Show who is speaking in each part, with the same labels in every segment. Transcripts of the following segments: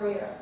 Speaker 1: career.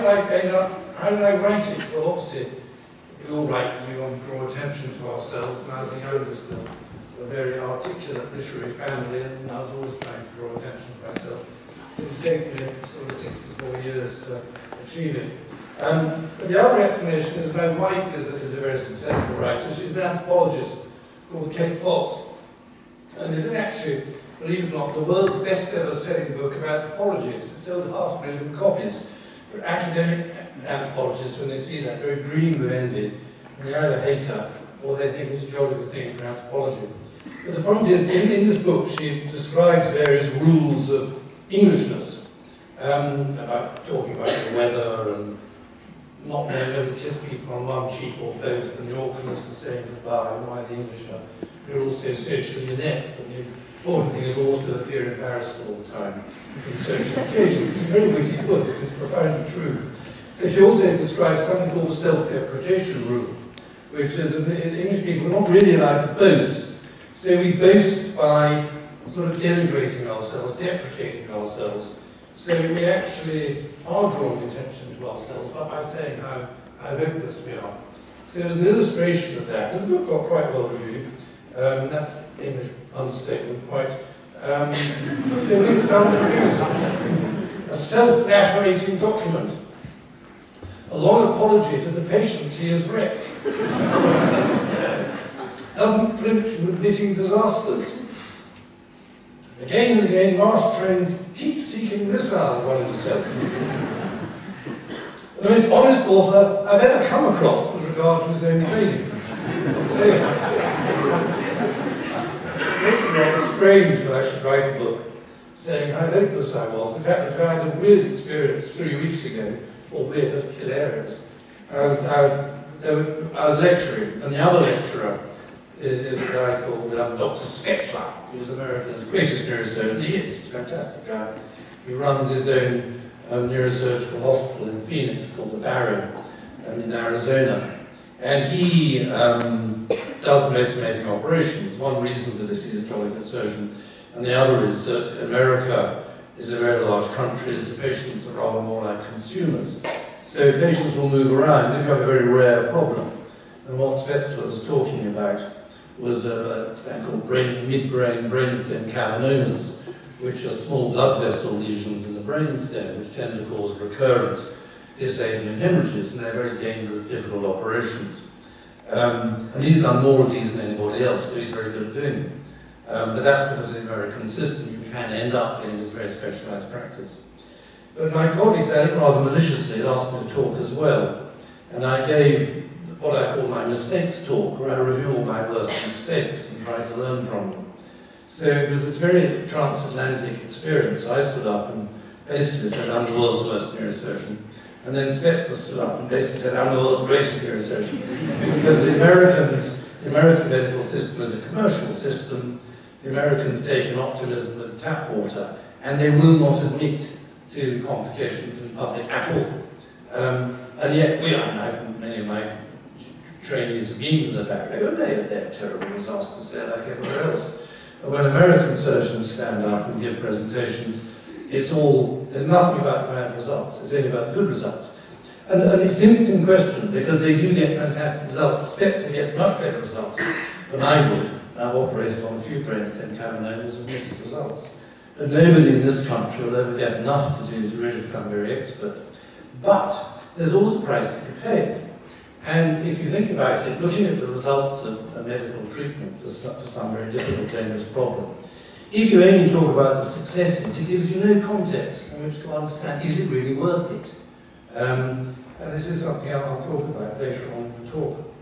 Speaker 2: Why I write it? Well, obviously, we all like, we want to draw attention to ourselves, and I was the oldest of a very articulate literary family, and I was always trying to draw attention to myself. It's taken me sort of 64 years to achieve it. Um, but the other explanation is my wife is a, is a very successful writer. She's an anthropologist called Kate Fox. And is actually, believe it or not, the world's best ever selling book about anthropology. It's sold half a million copies. Academic anthropologists, when they see that, very dream of envy. They either hate her or they think it's a jolly good thing for anthropology. But the point is, in, in this book, she describes various rules of Englishness, um, about talking about the weather and not being able to kiss people on one cheek or both, and the awkwardness of saying goodbye, and why the English are we're also socially inept, and the important thing is always to appear embarrassed all the time in social occasions. It's a very witty book, it's profoundly true. But she also describes something called self-deprecation rule, which is that English people are not really allowed to boast. So we boast by sort of denigrating ourselves, deprecating ourselves. So we actually are drawing attention to ourselves by saying how, how hopeless we are. So there's an illustration of that. And the book got quite well reviewed. Um, that's English understatement, quite. Um, a self-flattering document. A long apology to the patients he has wrecked. Doesn't flinch from admitting disasters. Again and again, Marsh trains heat-seeking missiles on himself. the most honest author I've ever come across with regard to his own failings. Not strange that I should write a book saying how hopeless I was. In fact, I had a weird experience three weeks ago, albeit as hilarious. I was, I was, I was lecturing, and the other lecturer is, a guy called um, Dr. Spetzler, who's America's greatest neurosurgeon. He is, he's a fantastic guy. He runs his own um, neurosurgical hospital in Phoenix called the Barrow um, in Arizona. And he um, does amazing operations. One reason for this, is a jolly good. And the other is that America is a very large country, the patients are rather more like consumers. So patients will move around. They've a very rare problem. And what Spetzler was talking about was a, uh, thing called brain, midbrain brainstem cavernoma, which are small blood vessel lesions in the brainstem, which tend to cause recurrent disabling hemorrhages, and they're very dangerous, difficult operations. Um, and he's done more of these than anybody else, so he's very good at doing them. Um, but that's because they're very consistent. You can end up in this very specialized practice. But my colleagues, I think rather maliciously, asked me to talk as well. And I gave what I call my mistakes talk, where I review all my worst mistakes and try to learn from them. So it was this very transatlantic experience. I stood up and basically said, I'm the world's worst neurosurgeon. And then Spetzler stood up and basically said, I'm the world's greatest neurosurgeon. because the Americans, the American medical system is a commercial system. The Americans take an optimism with tap water, and they will not admit to complications in public at all. Um, and yet we are, and many of my trainees have been to the Barrow, and they, they're terrible disasters there like everywhere else. But when American surgeons stand up and give presentations, it's all, there's nothing about bad results, it's only about good results. And, and it's an interesting question because they do get fantastic results. Spetzler gets much better results than I would. I've operated on a few brains, brainstem cavernomas and mixed results. But nobody in this country will ever get enough to do to really become very expert. But there's always a price to be paid. And if you think about it, looking at the results of a medical treatment for some very difficult, dangerous problem, if you only talk about the successes, it gives you no context in which to understand, is it really worth it? Um, and this is something I'll talk about later on in the talk.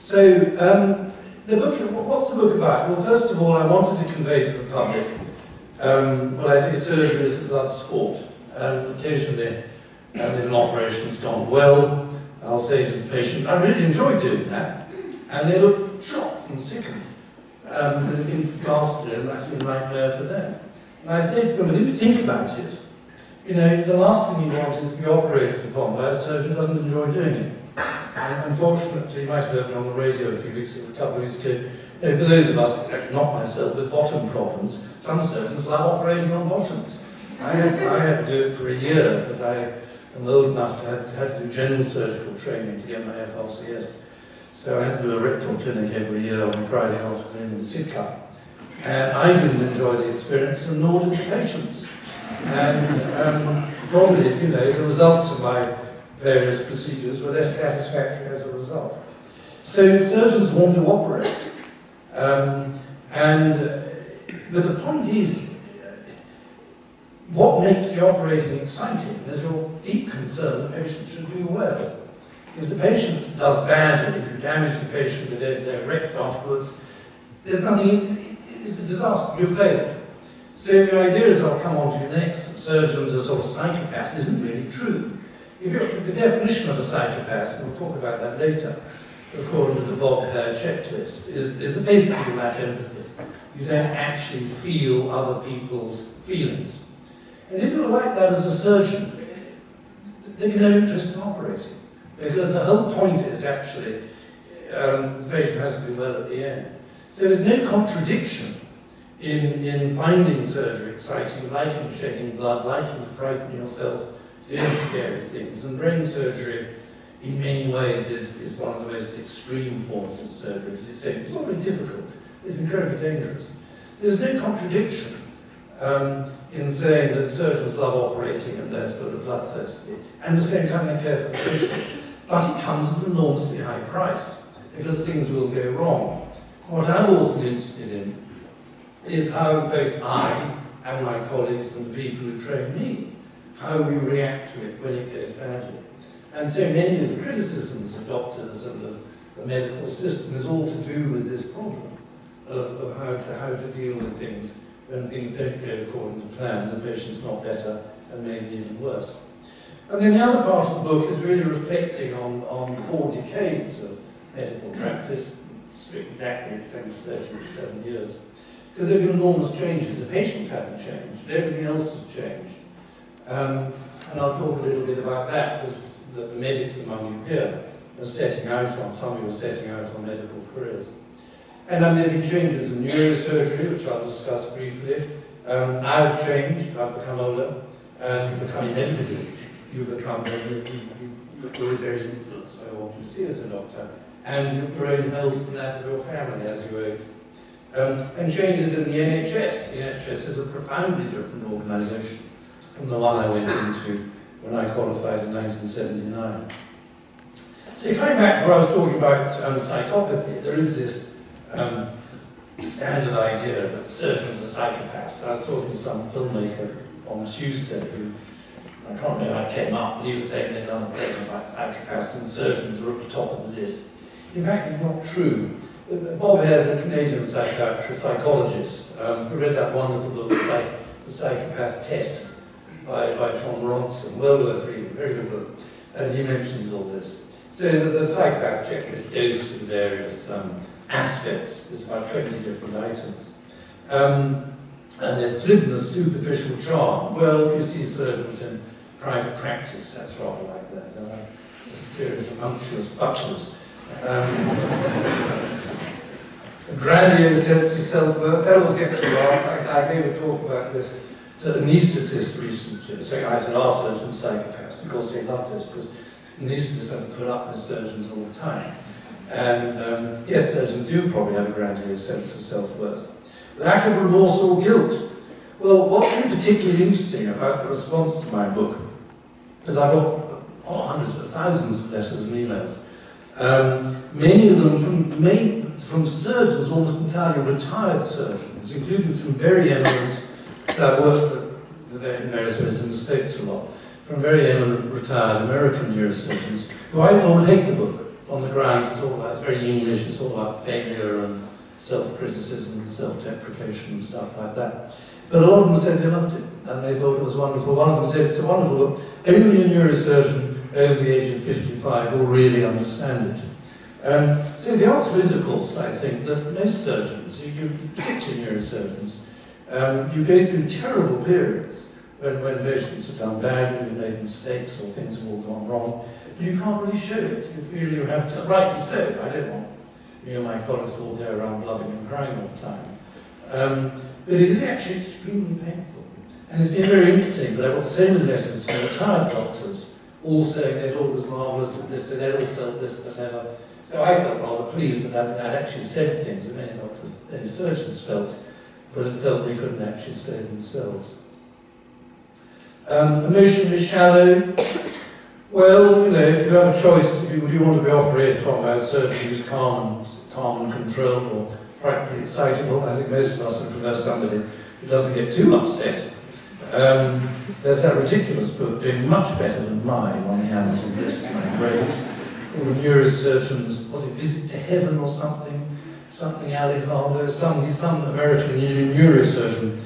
Speaker 2: So, um, the book, what's the book about? Well, first of all, I wanted to convey to the public, um, well, I say surgery is a sport. And occasionally, um, if an operation's gone well, I'll say to the patient, I really enjoyed doing that. And they look shocked and sickened um, has been ghastly and actually a nightmare for them. And I say to them, but if you think about it, you know, the last thing you want is to be operated upon by a surgeon who doesn't enjoy doing it. And unfortunately, you might have heard me on the radio a few weeks ago, a couple of weeks ago, you know, for those of us, actually not myself, with bottom problems, some surgeons love operating on bottoms. I had, I had to do it for a year because I am old enough to have, to have to do general surgical training to get my FRCS. So I had to do a rectal clinic every year on Friday afternoon in Sidcup. And I didn't enjoy the experience, and nor did the patients. And um, probably, if you know, the results of my various procedures were less satisfactory as a result. So surgeons want to operate. Um, and, but the point is, what makes the operating exciting is your deep concern the patient should do well. If the patient does badly, if you damage the patient their, their wrecked afterwards, there's nothing, it's a disaster, you've failed. So the idea is I'll come on to you next, that surgeons are sort of psychopaths isn't really true. If, if the definition of a psychopath, and we'll talk about that later, according to the Bob Hare checklist, is, is basically lack empathy. You don't actually feel other people's feelings. And if you're like that as a surgeon, eh, then you've no interest in operating. Because the whole point is actually um, the patient has to be well at the end. So there's no contradiction in, in finding surgery exciting, liking shedding blood, liking to frighten yourself, doing scary things. And brain surgery, in many ways, is, is one of the most extreme forms of surgery. Say, it's not very difficult. It's incredibly dangerous. So there's no contradiction um, in saying that surgeons love operating and they're sort of bloodthirsty. And at the same time, they care for the patients but it comes at an enormously high price because things will go wrong. What I've always been interested in is how both I and my colleagues and the people who train me, how we react to it when it goes badly. And so many of the criticisms of doctors and the, the medical system is all to do with this problem of, of how, to, how to deal with things when things don't go according to plan the patient's not better and maybe even worse. And then the other part of the book is really reflecting on, on four decades of medical practice, exactly since 37 years. Because there have been enormous changes. The patients haven't changed, everything else has changed. Um, and I'll talk a little bit about that, because the, the medics among you here are setting out on, some of you are setting out on medical careers. And um, there have been changes in neurosurgery, which I'll discuss briefly. Um, I've changed, I've become older, and become inevitably you become, you, you, you're very influenced by what you see as a doctor, and your own health and that of your family as you age. Um, and changes in the NHS. The NHS is a profoundly different organisation from the one I went into when I qualified in 1979. So coming back to what I was talking about um, psychopathy, there is this um, standard idea that surgeons are psychopaths. I was talking to some filmmaker on Tuesday who I can't remember how it came up, but he was saying they'd done a program about psychopaths and surgeons were at the top of the list. In fact, it's not true. Bob Hare's a Canadian psychiatrist, psychologist, um, who read that wonderful book, The Psychopath Test, by, by Jon Ronson, well worth reading, very good book. And he mentions all this. So the, the psychopath checklist goes through various um, aspects. There's about 20 different items. Um, and there's glibness, superficial charm. Well, you see surgeons in private practice, that's rather like that. They're a series of unctuous butlers. Um, grandiose sense of self-worth, always gets a laugh. I, I gave a talk about this to anaesthetists recently, I said, our surgeons psychopaths, because they love this, because anaesthetists have to put up with surgeons all the time. And um, yes, surgeons do probably have a grandiose sense of self-worth. Lack of remorse or guilt. Well, what's been particularly interesting about the response to my book is I got oh, hundreds of thousands of letters and emails. Um, many of them from, main, from surgeons, almost entirely retired surgeons, including some very eminent, so I worked at various places in the States a lot, from very eminent retired American neurosurgeons, who I thought hate the book on the grounds it's all about, it's very English, it's all about failure and self-criticism and self-deprecation and stuff like that. But a lot of them said they loved it, and they thought it was wonderful. One of them said it's a wonderful book, only a neurosurgeon over the age of 55 will really understand it. Um, so the answer is, of course, I think, that most surgeons, you, particularly neurosurgeons, um, you go through terrible periods when, when patients have done badly, have made mistakes, or things have all gone wrong, but you can't really show it. You feel you have to, rightly so, I don't want me and my colleagues all go around loving and crying all the time. Um, but it is actually extremely painful. And it's been very interesting, but I've got so many letters from retired doctors all saying they thought it was marvellous that this, and they all felt this, whatever. So I felt rather pleased that I'd, I'd actually said things that many doctors, many surgeons felt, but it felt they couldn't actually say themselves. Um, emotionally shallow. Well, you know, if you have a choice, if you, do you want to be operated on by a surgeon who's calm calm and controlled or frightfully excitable, I think most of us would prefer somebody who doesn't get too upset. Um, there's that ridiculous book doing much better than mine on the Amazon list, my the neurosurgeons, was it Visit to Heaven or something? Something Alexander, some, some American neurosurgeon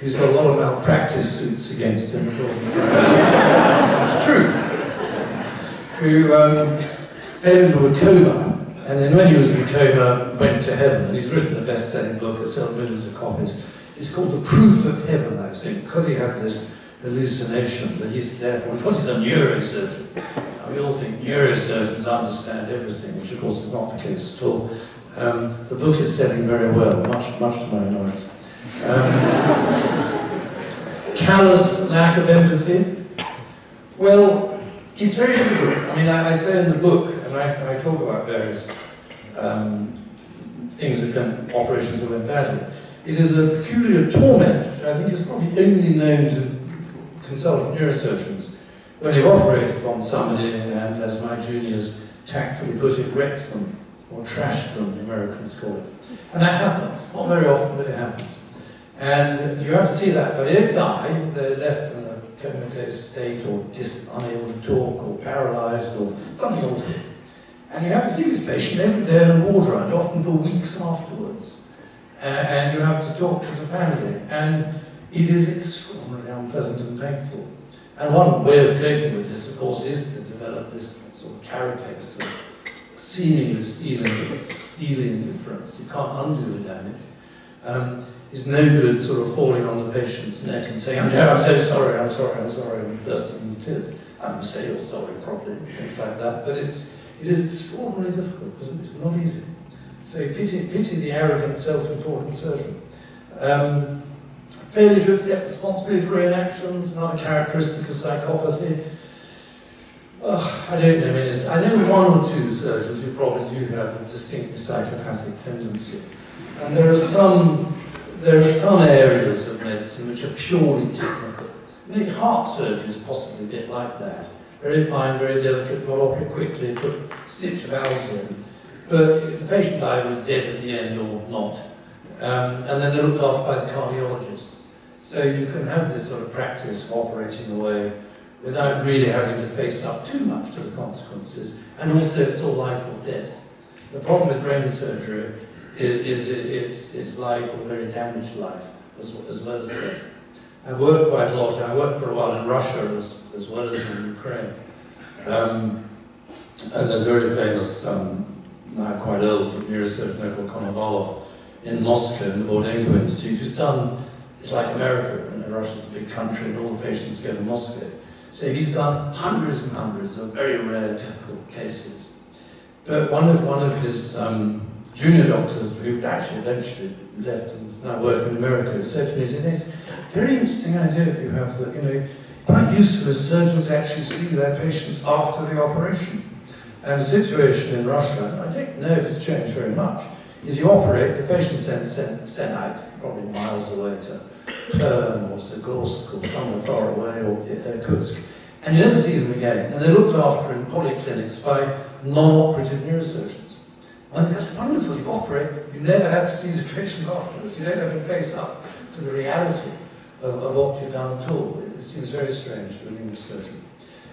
Speaker 2: who's got a lot of malpractice suits against him. it's true. Who um, fell into a coma, and then when he was in a coma, went to heaven. And he's written a best-selling book, it's sold millions of copies. It's called The Proof of Heaven, I think, because he had this hallucination that he's because he's a neurosurgeon, we all think neurosurgeons understand everything, which of course is not the case at all. Um, the book is selling very well, much, much to my annoyance. Um, callous lack of empathy. Well, it's very difficult. I mean, I, I say in the book, and I, I talk about various um, things that went, operations that went badly. It is a peculiar torment, which I think is probably only known to consultant neurosurgeons, when you've operated on somebody and, as my juniors tactfully put it, wrecked them, or trashed them, the Americans call it. And that happens. Not very often, but it happens. And you have to see that. They don't die, they're left in a comatose state, or just unable to talk, or paralyzed, or something awful. And you have to see this patient every day in a ward round, often for weeks afterwards. Uh, and you have to talk to the family. And it is extraordinarily unpleasant and painful. And one way of coping with this, of course, is to develop this sort of carapace of seemingly stealing, stealing indifference. You can't undo the damage. Um, it's no good sort of falling on the patient's neck and saying, I'm, I'm so sorry, I'm sorry, I'm sorry, and bursting into tears. I am say you're sorry properly, things like that. But it's, it is extraordinarily difficult, because it's not easy. So pity, pity the arrogant, self-important surgeon. Um, Failure to accept responsibility for own actions, another characteristic of psychopathy. Oh, I don't know, I, mean, I know one or two surgeons who probably do have a distinctly psychopathic tendency. And there are some, there are some areas of medicine which are purely technical. Maybe heart surgery is possibly a bit like that. Very fine, very delicate, got operate quickly, put stitch valves in. But the patient either is dead at the end or not. Um, and then they're looked after by the cardiologists. So you can have this sort of practice of operating away without really having to face up too much to the consequences. And also it's all life or death. The problem with brain surgery is, is it's, it's life or very damaged life as, as well as death. I've worked quite a lot, I worked for a while in Russia as, as well as in Ukraine. Um, and there's a very famous, um, now quite old neurosurgeon called Konovalov in Moscow, in the Burdenko Institute, who's done, it's like America, and Russia's a big country and all the patients go to Moscow. So he's done hundreds and hundreds of very rare, difficult cases. But one of, one of his um, junior doctors, who actually eventually left and is now working in America, said to me, he said, it's a very interesting idea you have that, you know, quite useful as surgeons actually see their patients after the operation. And the situation in Russia, I don't know if it's changed very much, is you operate, the patient's sent, sent, out probably miles away to Perm or Zagorsk or somewhere far away or uh, Irkutsk, and you never see them again. And they're looked after in polyclinics by non-operative neurosurgeons. And that's wonderful, you operate, you never have to see the patient afterwards, you don't have to face up to the reality of, of what you've done at all. It seems very strange to a neurosurgeon.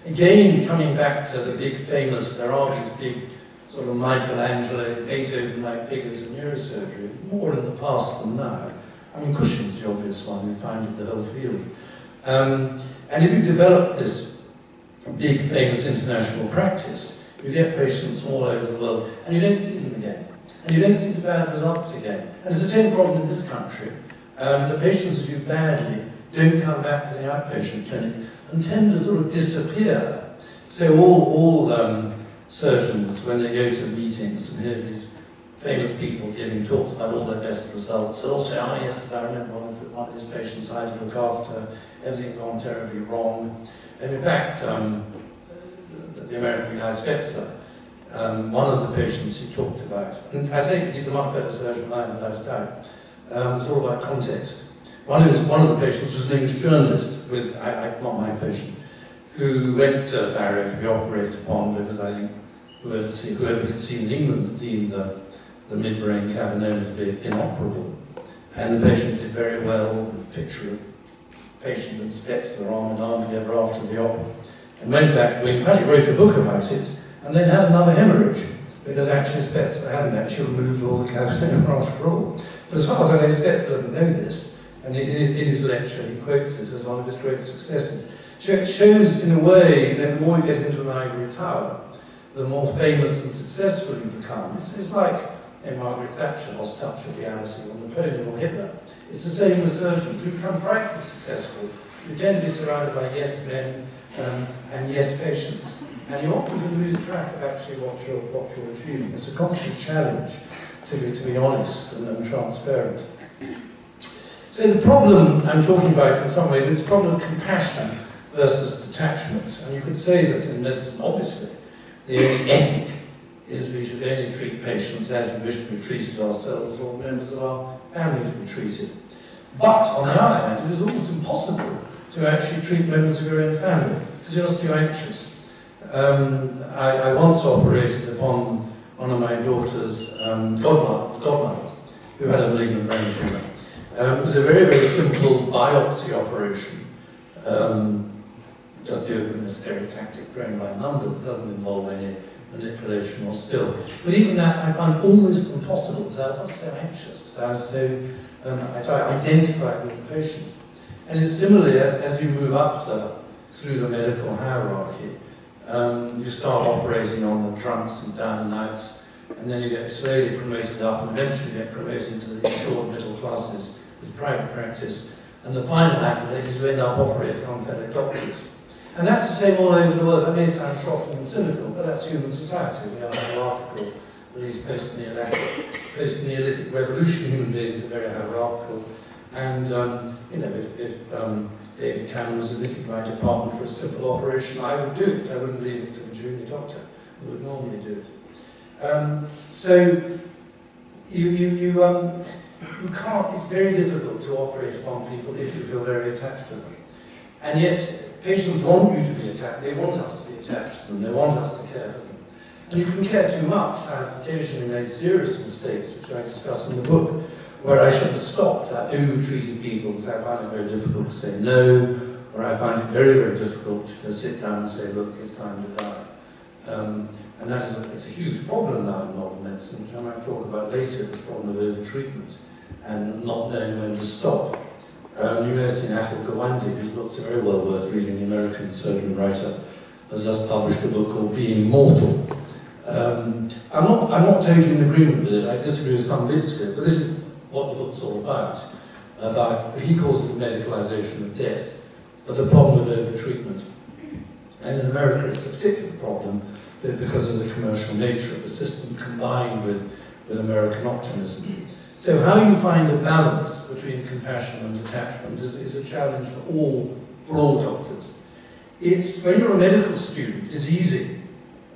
Speaker 2: Again, coming back to the big famous, there are these big sort of Michelangelo, Beethoven-like figures in neurosurgery, more in the past than now. I mean, Cushing's the obvious one, we founded the whole field. Um, and if you develop this big, famous international practice, you get patients all over the world, and you don't see them again. And you don't see the bad results again. And it's the same problem in this country. Um, the patients who do badly don't come back to the outpatient clinic and tend to sort of disappear. So all, all um, surgeons, when they go to meetings and hear these famous people giving talks about all their best results, they'll say, oh yes, I remember one of, his patients I had to look after, everything gone terribly wrong. And in fact, um, the American guy Spetzler, um, one of the patients he talked about, and I think he's a much better surgeon than I am, without a doubt, um, it's all about context. One one of the patients was an English journalist, with, I, I, not my patient, who went to Barrow to be operated upon because I think whoever, see, whoever had seen in England deemed the, the mid-brain cavernoma to be inoperable. And the patient did very well, a picture of patient and Spetzler arm in arm together after the op and went back to England. Wrote a book about it, and then had another hemorrhage, because actually Spetzler hadn't actually removed all the cavernoma after all. But as far as I know, Spetzler doesn't know this, and in, his lecture he quotes this as one of his great successes. It shows, in a way, that the more you get into an ivory tower, the more famous and successful you become. It's, it's like in Margaret Thatcher lost touch of reality, or Napoleon or Hitler. It's the same with surgeons. You become frightfully successful. You tend to be surrounded by yes men um, and yes patients. And you often can lose track of actually what you're, what you're achieving. It's a constant challenge to be, to be honest and, and transparent. So the problem I'm talking about in some ways is the problem of compassion versus detachment. And you could say that in medicine, obviously, the only ethic is we should only treat patients as we wish to be treated ourselves or members of our family to be treated. But on the other hand, it is almost impossible to actually treat members of your own family because you're just too anxious. Um, I, I, once operated upon one of my daughter's um, godmother, godmother, who had a malignant brain tumor. It was a very, very simple biopsy operation. Um, just doing a stereotactic frame by number it doesn't involve any manipulation or still. But even that I found almost impossible because I was so anxious, because I was so, um, so I identified with the patient. And it's similarly, as, as you move up the, through the medical hierarchy, um, you start operating on the trunks and down and outs, and then you get slowly promoted up and eventually get promoted into the short middle classes private practice. And the final act is you end up operating on fellow doctors. And that's the same all over the world. That may sound shocking and cynical, but that's human society. We have hierarchical, released post-neolithic, post-neolithic revolution. Human beings are very hierarchical. And, um, you know, if, if um, David Cameron was admitted my department for a simple operation, I would do it. I wouldn't leave it to the junior doctor who would normally do it. Um, so, you, you, you, um, you can't, it's very difficult to operate upon people if you feel very attached to them. And yet, patients want you to be attached, they want us to be attached to them, they want us to care for them. And you can care too much. I've occasionally made serious mistakes, which I discuss in the book, where I should have stopped that over-treated people because I find it very difficult to say no, or I find it very, very difficult to sit down and say, look, it's time to die. Um, and that is a, it's a huge problem now in modern medicine, which I might talk about later, the problem of overtreatment and not knowing when to stop. Um, you may have seen Atul Gawande, whose books are very well worth reading, the American surgeon writer, has just published a book called Being Mortal. Um, I'm, not, I'm not totally in agreement with it, I disagree with some bits of it, but this is what the book's all about. about he calls it the medicalization of death, but the problem of overtreatment. And in America it's a particular problem because of the commercial nature of the system combined with, with American optimism. So how you find a balance between compassion and detachment is, is a challenge for all, for all doctors. It's, when you're a medical student, it's easy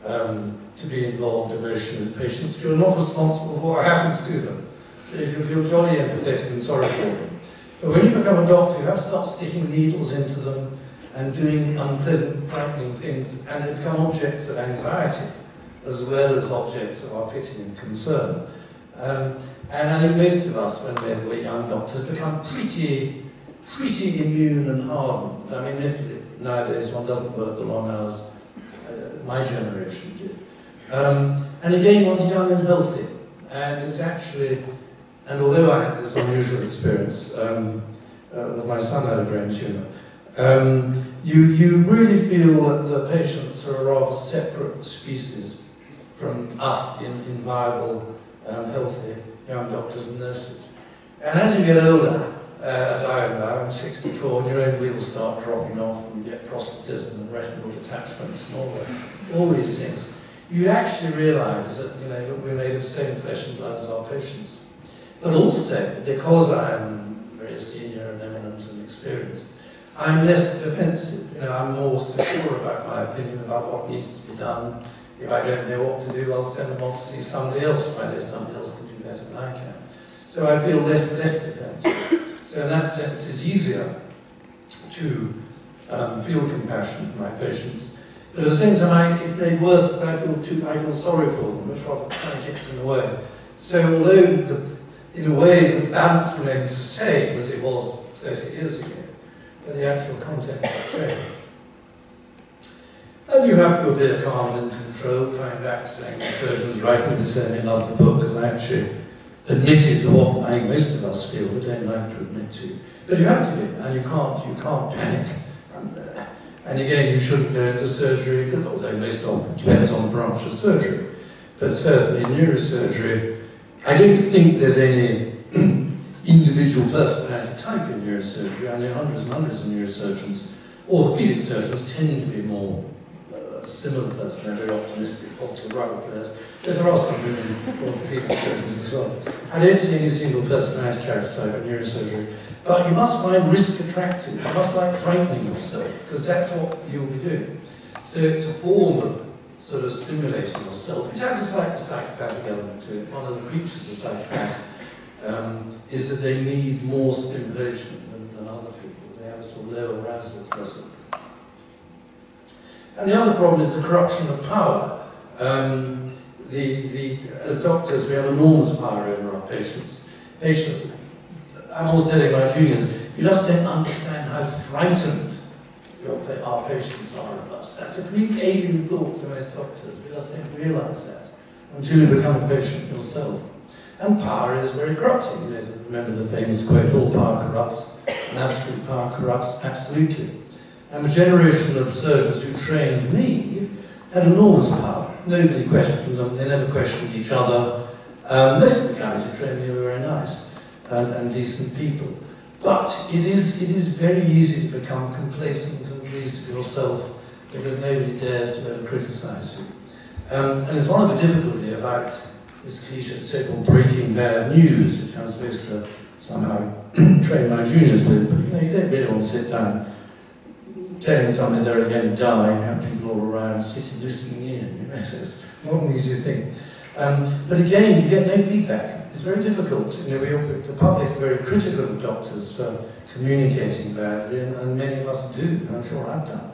Speaker 2: um, to be involved emotionally with patients. You're not responsible for what happens to them. So you can feel jolly empathetic and sorry for them. But when you become a doctor, you have to start sticking needles into them and doing unpleasant, frightening things, and they become objects of anxiety as well as objects of our pity and concern. Um, and I think most of us, when we're, we're young doctors, become pretty, pretty immune and hardened. I mean, nowadays one doesn't work the long hours uh, my generation did. Um, and again, one's young and healthy. And it's actually, and although I had this unusual experience, um, uh, my son had a brain tumour, um, you, you really feel that the patients are a rather separate species from us in, in viable and healthy young doctors and nurses. And as you get older, uh, as I am now, I'm 64, and your own wheels start dropping off, and you get prostatism and retinal detachments and all, that, all these things. You actually realise that you know we're made of the same flesh and blood as our patients. But also, because I am very senior and eminent and experienced, I'm less defensive. You know, I'm more secure about my opinion about what needs to be done. If I don't know what to do, I'll send them off to see somebody else. I know somebody else can better than I can. So I feel less less defensive. So in that sense, it's easier to um, feel compassion for my patients. But at the same time, I, it's made worse I feel too, I feel sorry for them, which rather kind of gets in the way. So although the, in a way the balance remains the same as it was 30 years ago, but the actual content has changed. And you have to appear calm and controlled, coming back saying the surgeon's right when he said he loved the book, I actually admitted what I think most of us feel, but don't like to admit to. But you have to be, and you can't, you can't panic. And, uh, and again, you shouldn't go into surgery, because although most often depends on the branch of surgery. But certainly neurosurgery, I don't think there's any individual personality type in neurosurgery. I know hundreds and hundreds of neurosurgeons. Orthopedic surgeons tend to be more similar person, they're very optimistic, positive rugby players. But there are some women orthopedic surgeons as well. I don't see any single personality character type in neurosurgery. But you must find risk attractive. You must like frightening yourself, because that's what you'll be doing. So it's a form of sort of stimulating yourself, which has a slight psychopathic element to it. One of the features of psychopaths um, is that they need more stimulation than, than other people. They have a sort of low arousal threshold. And the other problem is the corruption of power. Um, the, the, as doctors, we have enormous power over our patients. Patients, I'm always telling my juniors, you just don't understand how frightened your, our patients are of us. That's a complete alien thought to most doctors. We just don't realize that until you become a patient yourself. And power is very corrupting. You know, remember the famous quote, all power corrupts, and absolute power corrupts absolutely. And a generation of surgeons who trained me had enormous power. Nobody questioned them, they never questioned each other. Um, most of the guys who trained me were very nice and, and decent people. But it is, it is very easy to become complacent and pleased with yourself because nobody dares to ever criticize you. Um, and it's one of the difficulty about this cliche so-called breaking bad news, which I'm supposed to somehow train my juniors with, but you know, you don't really want to sit down telling somebody they're going to die and have people all around sitting listening in. You know, it's not an easy thing. Um, but again, you get no feedback. It's very difficult. You know, we, the public are very critical of doctors for communicating badly, and, and many of us do. I'm sure I've done.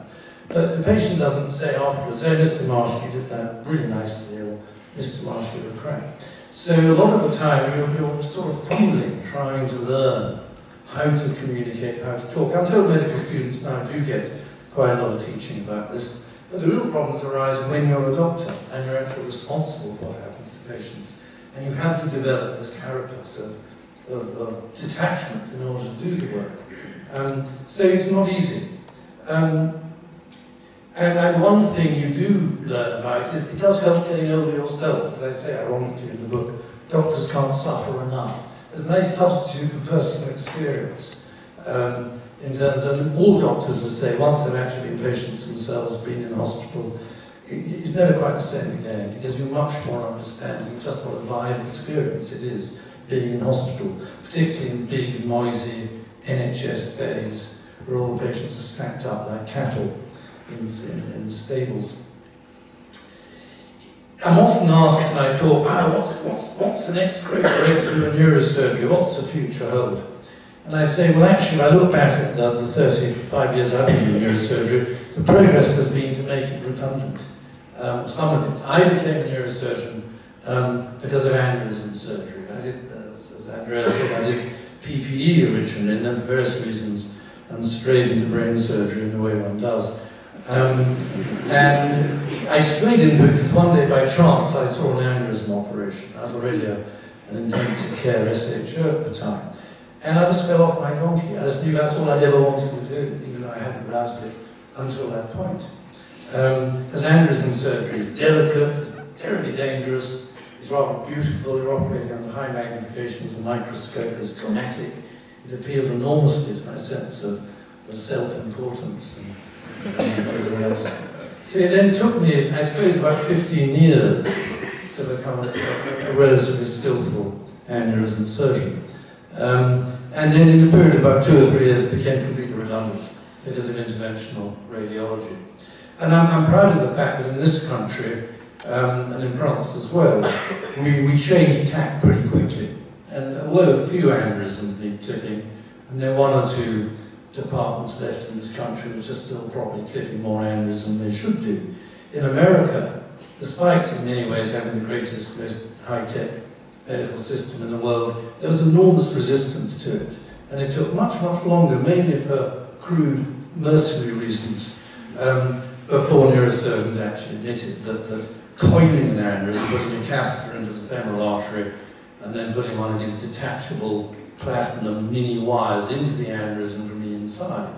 Speaker 2: But the patient doesn't say afterwards, oh, Mr. Marsh, you did that really nicely, or Mr. Marsh, you were crap. So a lot of the time, you're, you're sort of fumbling, trying to learn how to communicate, how to talk. I'm told medical students now do get quite a lot of teaching about this. But the real problems arise when you're a doctor and you're actually responsible for what happens to patients. And you have to develop this carapace of, of, of detachment in order to do the work. Um, so it's not easy. Um, and, and one thing you do learn about is it does help getting over yourself. As I say ironically in the book, doctors can't suffer enough. There's nice substitute for personal experience. Um, in terms of all doctors would say once they've actually been patients themselves, been in hospital, it's never quite the same again. It gives you much more understanding just what a vile experience it is being in hospital, particularly in big, noisy NHS days where all the patients are stacked up like cattle in, in, in stables. I'm often asked when I talk, oh, what's, what's, what's the next great breakthrough in neurosurgery? What's the future hold? And I say, well, actually, I look back at the, the 35 years I've been in neurosurgery, the progress has been to make it redundant. Um, some of it. I became a neurosurgeon um, because of aneurysm surgery. I did, uh, as Andrea said, I did PPE originally, and then for various reasons, I'm strayed into brain surgery in the way one does. Um, and I strayed into it because one day by chance I saw an aneurysm operation. I was already a, an intensive care SHO at the time. And I just fell off my donkey. I just knew that's all I'd ever wanted to do, even though I hadn't roused it until that point. Because um, aneurysm surgery is delicate, it's terribly dangerous, it's rather beautiful, you're operating under high magnification a microscope, it's dramatic. It appealed enormously to my sense of, of self-importance and, and everything else. So it then took me, I suppose, about 15 years to become a, a, a relatively skillful aneurysm surgeon. Um, and then in a period of about two or three years, it became completely redundant because of interventional radiology. And I'm, I'm proud of the fact that in this country, um, and in France as well, we, we changed tack pretty quickly. And well, a few aneurysms need clipping, and there are one or two departments left in this country which are still probably clipping more aneurysms than they should do. In America, despite in many ways having the greatest, most high-tech medical system in the world, there was enormous resistance to it. And it took much, much longer, mainly for crude mercenary reasons, um, before neurosurgeons actually admitted that, that coiling an aneurysm, putting a catheter into the femoral artery, and then putting one of these detachable platinum mini wires into the aneurysm from the inside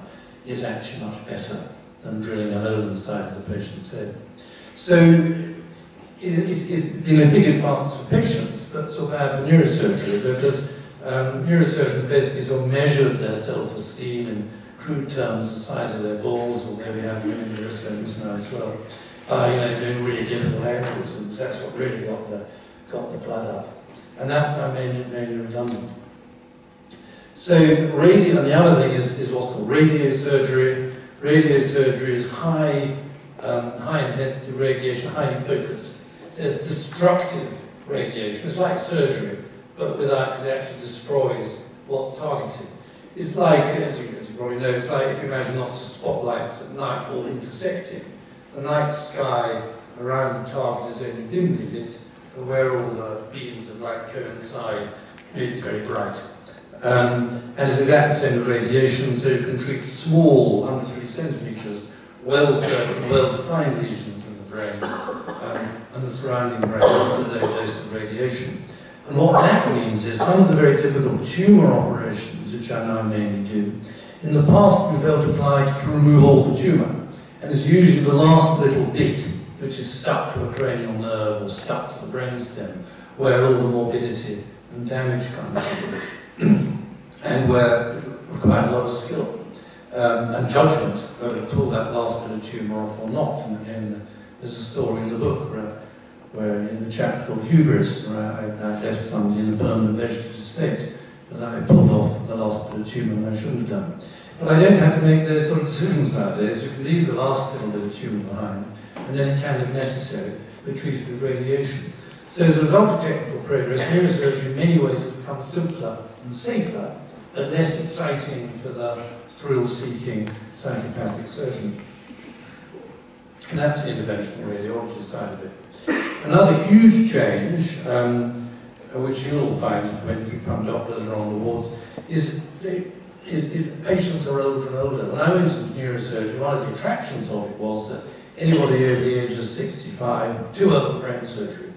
Speaker 2: is actually much better than drilling a hole in the of the patient's head. So it's been a big advance for patients, but so bad for neurosurgery because um, neurosurgeons basically sort of measured their self-esteem in crude terms, the size of their balls, although we have women neurosurgeons now as well. You know, doing really difficult angles, and that's what really got the, got the blood up. And that's now mainly, mainly redundant. So radio, and the other thing is, is what's called radiosurgery. Radiosurgery is high, um, high intensity radiation, highly focused. It's destructive radiation. It's like surgery, but without it actually destroys what's targeted. It's like, as you, probably know, it's like if you imagine lots of spotlights at night all intersecting. The night sky around the target is only dimly lit, but where all the beams of light coincide, it's very bright. Um, and it's exactly the same with radiation, so you can treat small, under three centimeters, well-certain, well-defined the brain um, and the surrounding brain with a low dose of radiation. And what that means is some of the very difficult tumor operations, which I now mainly do, in the past we felt obliged to remove all the tumor. And it's usually the last little bit which is stuck to a cranial nerve or stuck to the brainstem, where all the morbidity and damage comes from, and where it requires a lot of skill um, and judgment whether to pull that last bit of tumour off or not. And again, there's a story in the book where, where in the chapter called Hubris, where I, I left somebody in a permanent vegetative state because I pulled off the last bit of tumour I shouldn't have done. But I don't have to make those sort of decisions nowadays. You can leave the last little bit of tumour behind, and then it can, if necessary, be treated with radiation. So as a result of technical progress, neurosurgery in many ways has become simpler and safer, but less exciting for the thrill-seeking psychopathic surgeon. That's the interventional radiology side of it. Another huge change, um, which you'll find when you become doctors or on the wards, is, is, is patients are older and older. When I went into neurosurgery, one of the attractions of it was that anybody over the age of 65 to other brain surgery.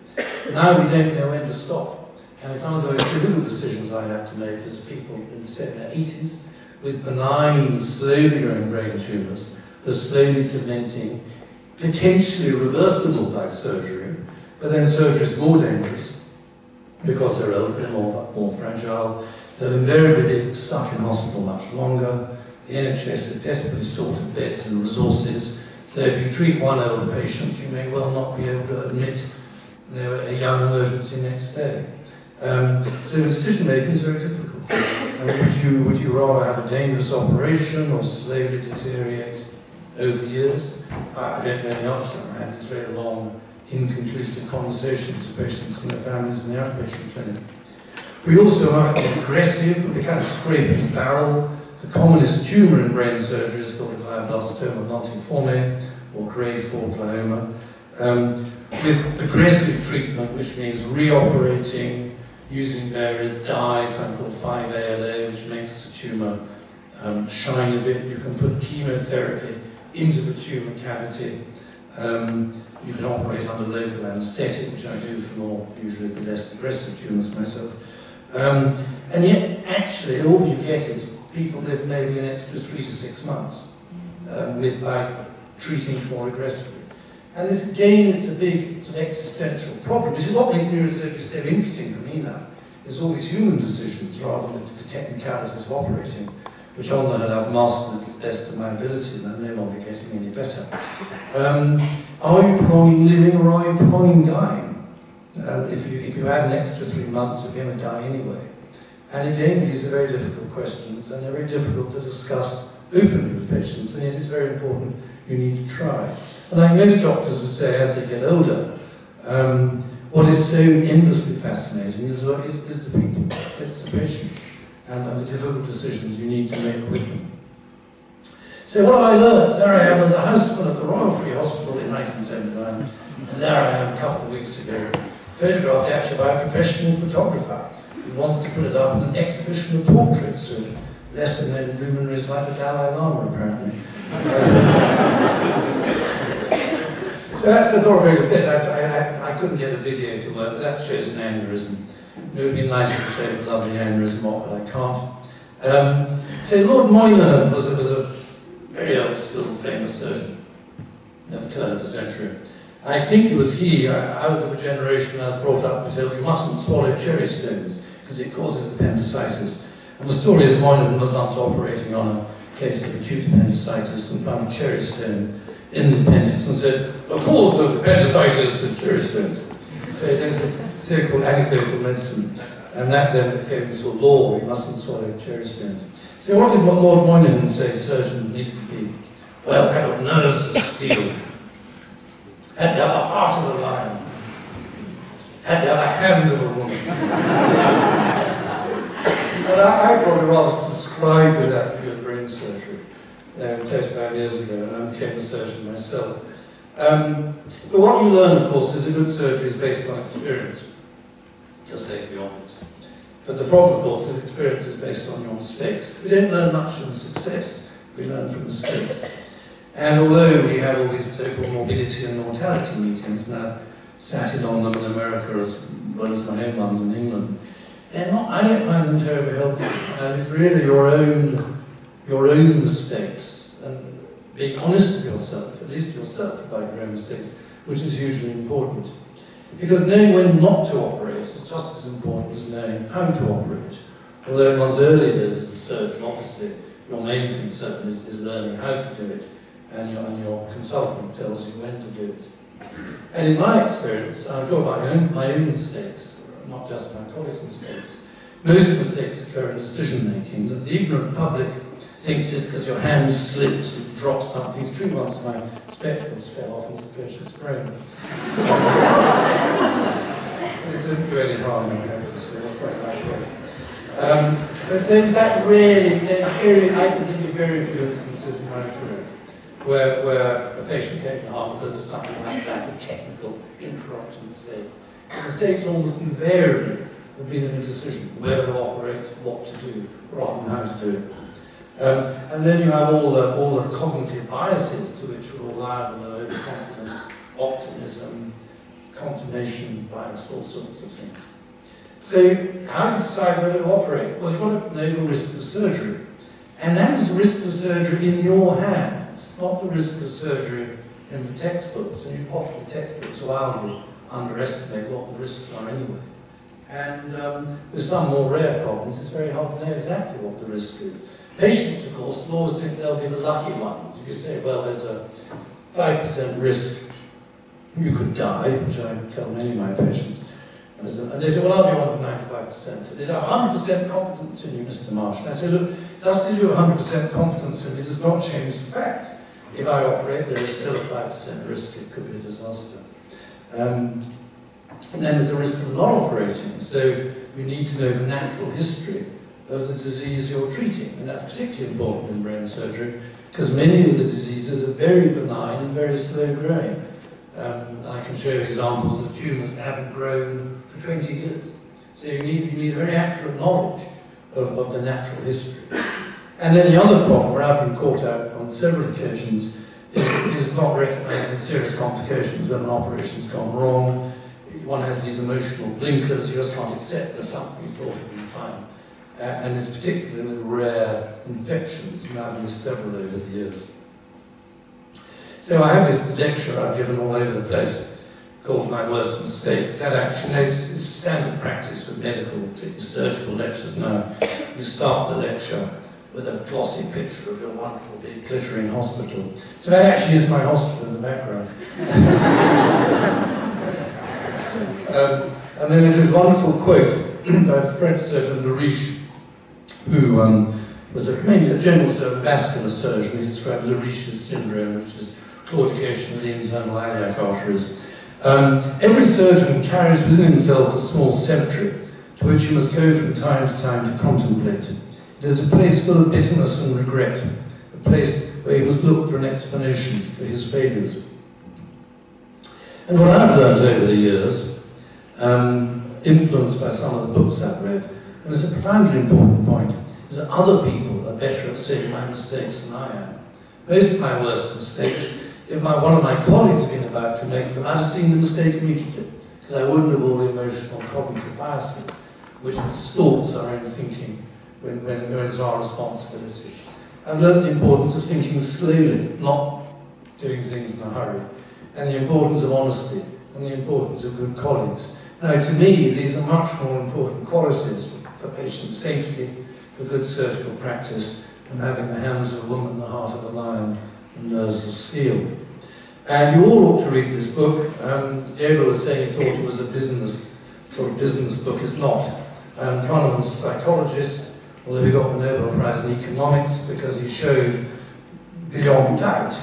Speaker 2: Now we don't know when to stop. And some of those difficult decisions I have to make is people in their 80s with benign, slowly growing brain tumours are slowly dementing, potentially reversible by surgery, but then surgery is more dangerous because they're older more, more fragile. They'll invariably stuck in hospital much longer. The NHS is desperately short of beds and resources. So if you treat one older patient, you may well not be able to admit a young emergency next day. Um, so decision making is very difficult. And would you, would you rather have a dangerous operation or slowly deteriorate over years? I don't know the answer. I had these very long, inconclusive conversations with patients and their families in the outpatient clinic. We also are aggressive, we kind of scrape the barrel. The commonest tumour in brain surgery is called glioblastoma multiforme, or grade 4 glioma, um, with aggressive treatment, which means reoperating, using various dyes, something called 5-ALA, which makes the tumour um, shine a bit. You can put chemotherapy into the tumour cavity. Um, you can operate under local anaesthetic, which I do for more usually for less aggressive tumours myself. Um, and yet, actually, all you get is people live maybe an extra three to six months um, with by treating more aggressively. And this, again, it's a big sort of existential problem, This is what makes neurosurgery so interesting for me now, is all these human decisions rather than the technicalities of operating. Which whole I've mastered to the best of my ability and I'm no longer getting any better. Um, are you prolonging living or are you prolonging dying? Uh, if, you, if you add an extra three months, you're going to die anyway. And again, these are very difficult questions, and they're very difficult to discuss openly with patients, and it is very important you need to try. And like most doctors would say as they get older, um, what is so endlessly fascinating is, is, is the people, it's the patients, and, the difficult decisions you need to make with them. So what I learned, there I am as a houseman at the Royal Free Hospital in 1979, and there I am a couple of weeks ago, photographed actually by a professional photographer who wants to put it up in an exhibition of portraits of lesser known luminaries like the Dalai Lama, apparently. so that's the door very bit. I, I, I, couldn't get a video to work, but that shows an aneurysm. It would be nice to show a lovely aneurysm off, but I can't. Um, so Lord Moynihan was, was a very old, skilled, famous surgeon at the turn of the century. I think it was he, I, I was of a generation I was brought up to tell you mustn't swallow cherry stones because it causes appendicitis. And the story is Moynihan was once operating on a case of acute appendicitis and found a cherry stone in the appendix and said, the cause of appendicitis is cherry stones. So a so-called anecdotal medicine. And that then became this law, we mustn't swallow cherry stones. So what did Lord Moynihan say surgeons needed to be? Well, have nerves of steel had to have the heart of a lion, had to have the hands of a woman. and I, I probably rather subscribe to that view of brain surgery uh, 35 years ago, and I became a surgeon myself. Um, but what you learn, of course, is that good surgery is based on experience, to state the obvious. But the problem, of course, is experience is based on your mistakes. We don't learn much from success, we learn from mistakes. And although we have all these so-called morbidity and mortality meetings now, sat in on them in America as well as my own ones in England, not, I don't find them terribly helpful. And it's really your own, your own mistakes and being honest with yourself, at least yourself about your own mistakes, which is hugely important. Because knowing when not to operate just as important as knowing how to operate. Although in one's early years as a surgeon, obviously, your main concern is, is learning how to do it and your, and your consultant tells you when to do it. And in my experience, I draw my own, my own mistakes, not just my colleagues' mistakes. Most mistakes occur in decision making that the ignorant public thinks is because your hand slipped, and dropped something. It's true once my spectacles fell off into the patient's brain. it didn't do any harm, lightweight. Um, but then that really, very, I can think of very few instances in my career where, where a patient came to harm because of something like that, a technical incorrect mistake. The mistakes almost invariably have been in the decision where to operate, what to do, rather than how to do it. Um, and then you have all the, all the cognitive biases to which we're liable, overconfidence, optimism, confirmation bias, all sorts of things. So how do you decide whether to operate? Well, you've got to know the risk of surgery. And that is the risk of surgery in your hands, not the risk of surgery in the textbooks. And you, often the textbooks wildly underestimate what the risks are anyway. And um, with some more rare problems, it's very hard to know exactly what the risk is. Patients, of course, always think they'll be the lucky ones. If you say, well, there's a 5% risk you could die, which I tell many of my patients, and they say, well, I'll be on for 95%. There's 100% confidence in you, Mr. Marsh. And I say, look, just because you have 100% confidence in me does not change the fact. If I operate, there is still a 5% risk. It could be a disaster. Um, and then there's a risk of not operating. So you need to know the natural history of the disease you're treating. And that's particularly important in brain surgery because many of the diseases are very benign and very slow growing. Um, I can show examples of tumours that haven't grown for 20 years. So you need, you need very accurate knowledge of, of the natural history. And then the other problem where I've been caught out on several occasions is, is not recognizing serious complications when an operation's gone wrong. One has these emotional blinkers, you just can't accept that something you thought would be fine. Uh, and it's particularly with rare infections, and I've missed several over the years. So I have this lecture I've given all over the place called My Worst Mistakes. That actually is, standard practice for medical, surgical lectures now. You start the lecture with a glossy picture of your wonderful big glittering hospital. So that actually is my hospital in the background. um, and then there's this wonderful quote by French surgeon, Leriche, who um, was a, a general vascular surgeon. He described Leriche's syndrome, which is claudication of the internal iliac arteries. Um, every surgeon carries within himself a small cemetery to which he must go from time to time to contemplate. It is a place full of bitterness and regret, a place where he must look for an explanation for his failures. And what I've learned over the years, um, influenced by some of the books I've read, and it's a profoundly important point, is that other people are better at seeing my mistakes than I am. Most of my worst mistakes if my, one of my colleagues had been about to make them, I'd have seen the mistake immediately, because I wouldn't have all the emotional cognitive biases, which distorts our own thinking when, when, when it's our responsibility. I've learned the importance of thinking slowly, not doing things in a hurry, and the importance of honesty, and the importance of good colleagues. Now, to me, these are much more important qualities for patient safety, for good surgical practice, and having the hands of a woman the heart of a lion and nerves of steel. And you all ought to read this book. Um, was saying he thought it was a business, sort of business book. It's not. Um, Kahneman's a psychologist, although he got the Nobel Prize in economics because he showed beyond doubt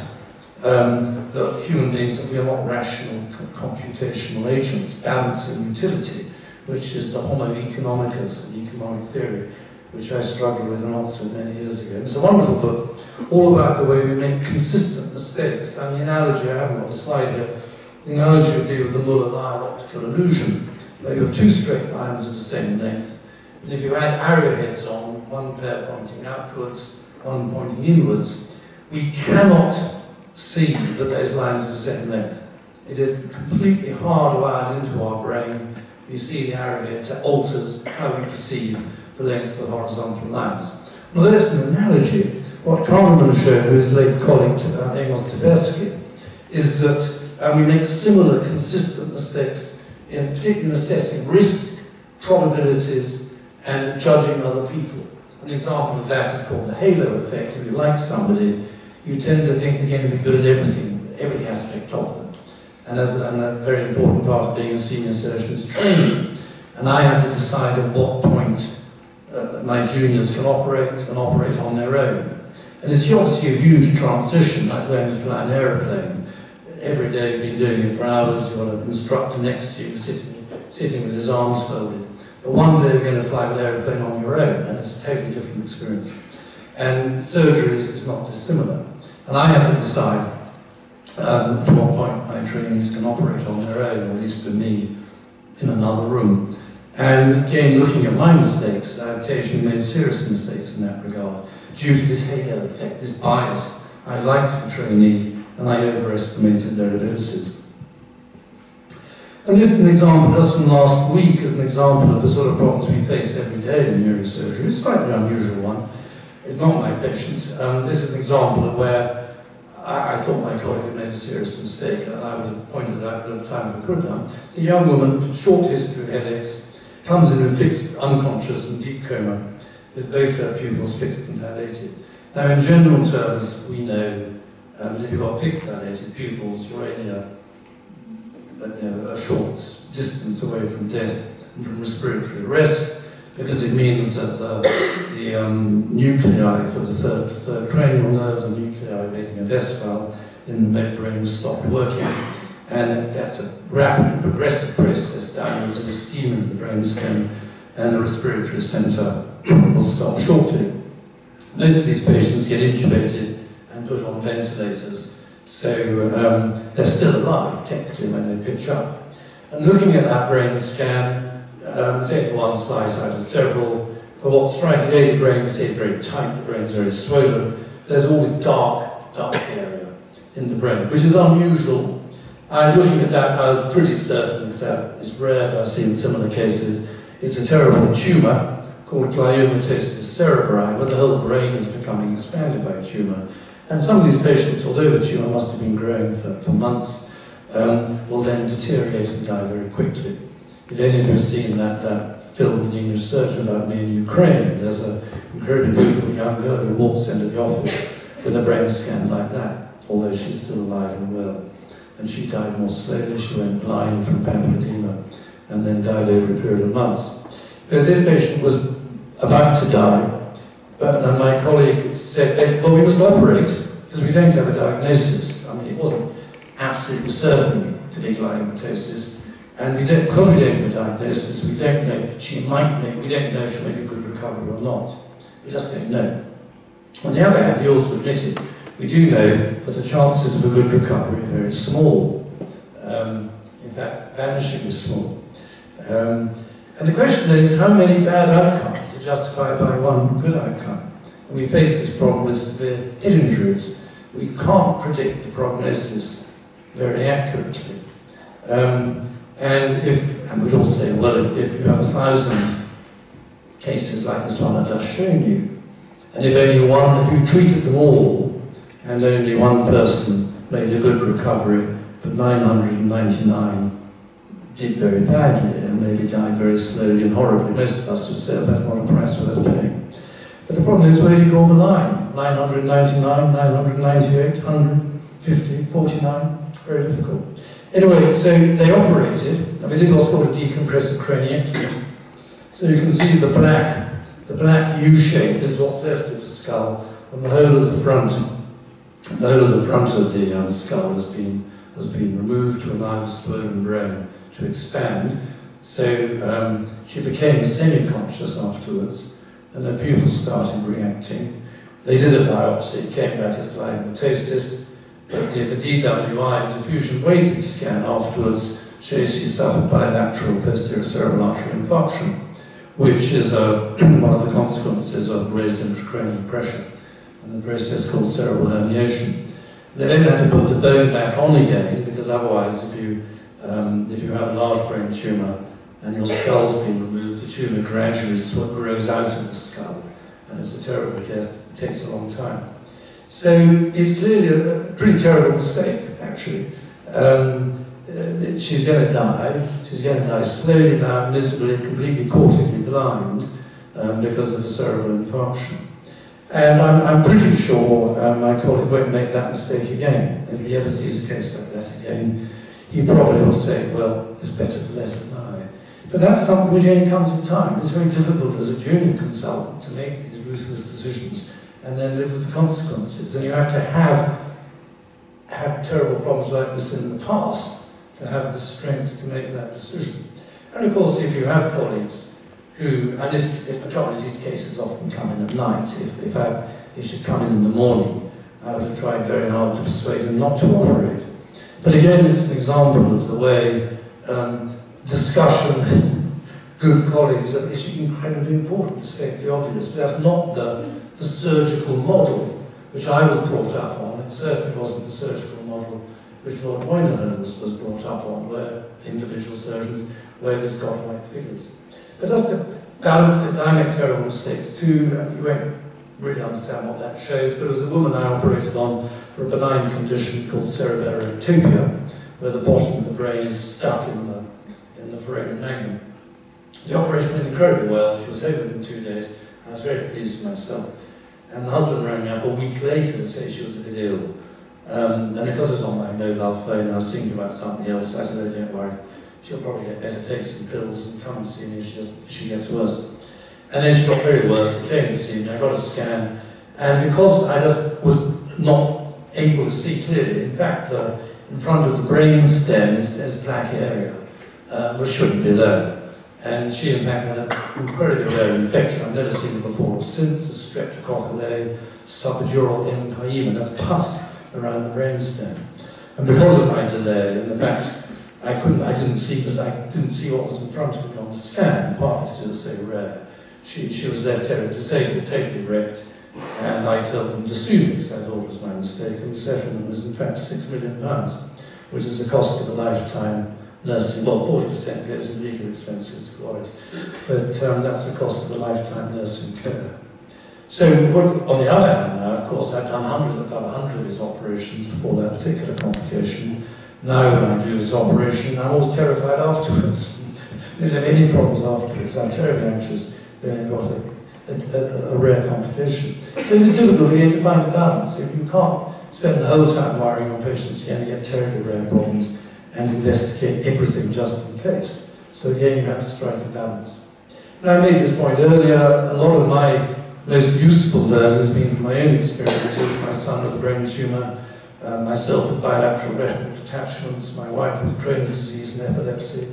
Speaker 2: um, that human beings, that we are not rational computational agents, balancing utility, which is the homo economicus in economic theory, which I struggled with in Oxford many years ago. It's a wonderful book, all about the way we make consistent mistakes. And the analogy, I have on the slide here, the analogy would be with the Muller-Lyer optical illusion, where you have two straight lines of the same length. And if you add arrowheads on, one pair pointing outwards, one pointing inwards, we cannot see that those lines are the same length. It is completely hardwired into our brain. We see the arrowheads, it alters how we perceive length of the horizontal lines. Well, there's an analogy. What Kahneman showed, who is late colleague to uh, Amos Tversky, is that uh, we make similar consistent mistakes in particularly assessing risk, probabilities, and judging other people. An example of that is called the halo effect. If you like somebody, you tend to think they're going to be good at everything, every aspect of them. And, as, and a very important part of being a senior surgeon is training. And I had to decide at what point my juniors can operate, and operate on their own. And it's obviously a huge transition, like learning to fly an aeroplane. Every day you've been doing it for hours, you've got an instructor next to you sitting, sitting with his arms folded. But one day you're going to fly an aeroplane on your own, and it's a totally different experience. And surgery is, not dissimilar. And I have to decide um, at what point my trainees can operate on their own, at least for me, in another room. And again, looking at my mistakes, I occasionally made serious mistakes in that regard. due to this halo effect, this bias. I liked the trainee and I overestimated their abilities. And this is an example just from last week as an example of the sort of problems we face every day in neurosurgery. It's slightly unusual one. It's not my patient. Um, this is an example of where I, I, thought my colleague had made a serious mistake and I would have pointed out at the time I could have. It's a young woman short history of headaches, comes in a fixed unconscious and deep coma with both her pupils fixed and dilated. Now in general terms we know um, that if you've got fixed dilated pupils you're only a a short distance away from death and from respiratory arrest, because it means that the, the um, nuclei for the third, third cranial nerves, the nuclei making a vest valve in the midbrain stop working. And that's a rapid progressive process downwards of ischemia in the brainstem, and the respiratory center will stop shortly. Most of these patients get intubated and put on ventilators so um, they're still alive, technically, when they pitch up. And looking at that brain scan, um, take one slice out of several, for what's striking, the brain, say is very tight, the brain's very swollen. There's always dark, dark area in the brain, which is unusual. And looking at that, I was pretty certain, except it's rare, but I've seen similar cases, it's a terrible tumor called gliomatosis cerebri, where the whole brain is becoming expanded by a tumor. And some of these patients, although the tumour must have been growing for, for months, um, will then deteriorate and die very quickly. If any of you have seen that, that film with the English surgeon about me in Ukraine, there's an incredibly beautiful young girl who walks into the office with a brain scan like that, although she's still alive and well. And she died more slowly, she went blind from papilledema, and then died over a period of months. But this patient was about to die, but and my colleague said, well, we must operate because we don't have a diagnosis. I mean, it wasn't absolutely certain to be gliomatosis. And we don't, because we don't have a diagnosis, we don't know, she might make, we don't know she'll make a good recovery or not. We just don't know. On the other hand, he also admitted, we do know that the chances of a good recovery are very small. Um, in fact, vanishingly small. Um, and the question then is, how many bad outcomes are justified by one good outcome? And we face this problem with severe head injuries. We can't predict the prognosis very accurately. Um, and if, and we'd all say, well, if, if you have a thousand cases like this one I've just shown you, and if only one, if you treated them all, and only one person made a good recovery, but 999 did very badly and maybe died very slowly and horribly, most of us would say, oh, that's not a price worth paying. But the problem is where you draw the line? 999, 998, 150, 49? Very difficult. Anyway, so they operated, and we did what's called a decompressive craniectomy. So you can see the black, the black U shape is what's left of the skull, and the whole of the front, the whole of the front of the um, skull has been has been removed to allow the swollen brain to expand. So um, she became semi-conscious afterwards and the pupils started reacting. They did a biopsy, came back as gliomatosis, but the, the DWI, diffusion weighted scan afterwards, shows she suffered bilateral posterior cerebral artery infarction, which is a, one of the consequences of raised intracranial pressure, and the process called cerebral herniation. They then had to put the bone back on again, because otherwise if you, um, if you have a large brain tumour, and your skull's been removed, the tumour gradually grows out of the skull, and it's a terrible death. It takes a long time. So it's clearly a, pretty terrible mistake, actually. Um, uh, she's going to die. She's going to die slowly now, miserably, completely cortically blind um, because of a cerebral infarction. And I'm, I'm pretty sure um, my colleague won't make that mistake again. If he ever sees a case like that again, he probably will say, well, it's better to let it die. But that's something which only comes with time. It's very difficult as a junior consultant to make these ruthless decisions and then live with the consequences. And you have to have had terrible problems like this in the past to have the strength to make that decision. And of course, if you have colleagues who, and this, the trouble these cases often come in at night, if, if I, should come in in the morning, I would have tried very hard to persuade them not to operate. But again, it's an example of the way um, discussion, good colleagues, is incredibly important to state the obvious, but that's not the, the surgical model, which I was brought up on. It certainly wasn't the surgical model which Lord Moynihan was, was brought up on, where individual surgeons wear these godlike figures. But just to balance it, I make terrible mistakes too, and you won't really understand what that shows, but it was a woman I operated on for a benign condition called cerebellar ectopia, where the bottom of the brain is stuck in the, in the foramen magnum. The operation went incredibly well. She was home within two days. I was very pleased with myself. And the husband rang me up a week later to say she was a bit ill. Um, and because it was on my mobile phone, I was thinking about something else. I said, oh, don't worry. She'll probably get better. Take some pills and come and see me if she, just, if she gets worse. And then she got very worse. She came to see me. I got a scan. And because I just was not able to see clearly, in fact, uh, in front of the brain stem is, a black area, uh, which shouldn't be there. And she, in fact, had an incredibly rare infection. I've never seen it before or since, a streptococcus subdural empyema. That's pus around the brainstem. And because of my delay and the fact I couldn't, I didn't see, because I didn't see what was in front of me on the scan, partly because it was so rare, she, she was left terribly disabled, totally wrecked, and I told them to sue me, because I thought it was my mistake, and the settlement was in fact six million pounds, which is the cost of a lifetime nursing, well, 40% goes in legal expenses, quite, but um, that's the cost of a lifetime nursing care. So on the other hand now, of course, I've done hundreds, about 100 of these operations before that particular complication. Now when I do this operation, I'm always terrified afterwards. if have any problems afterwards, I'm terribly anxious Then I've got a, a, a, rare complication. So it's difficult again to find a balance. If you can't spend the whole time worrying on patients, you're going to get terribly rare problems and investigate everything just in case. So again, you have to strike a balance. And I made this point earlier, a lot of my most useful learning has been from my own experiences, my son with a brain tumour, uh, myself with bilateral retinal detachments, my wife with Crohn's disease and epilepsy,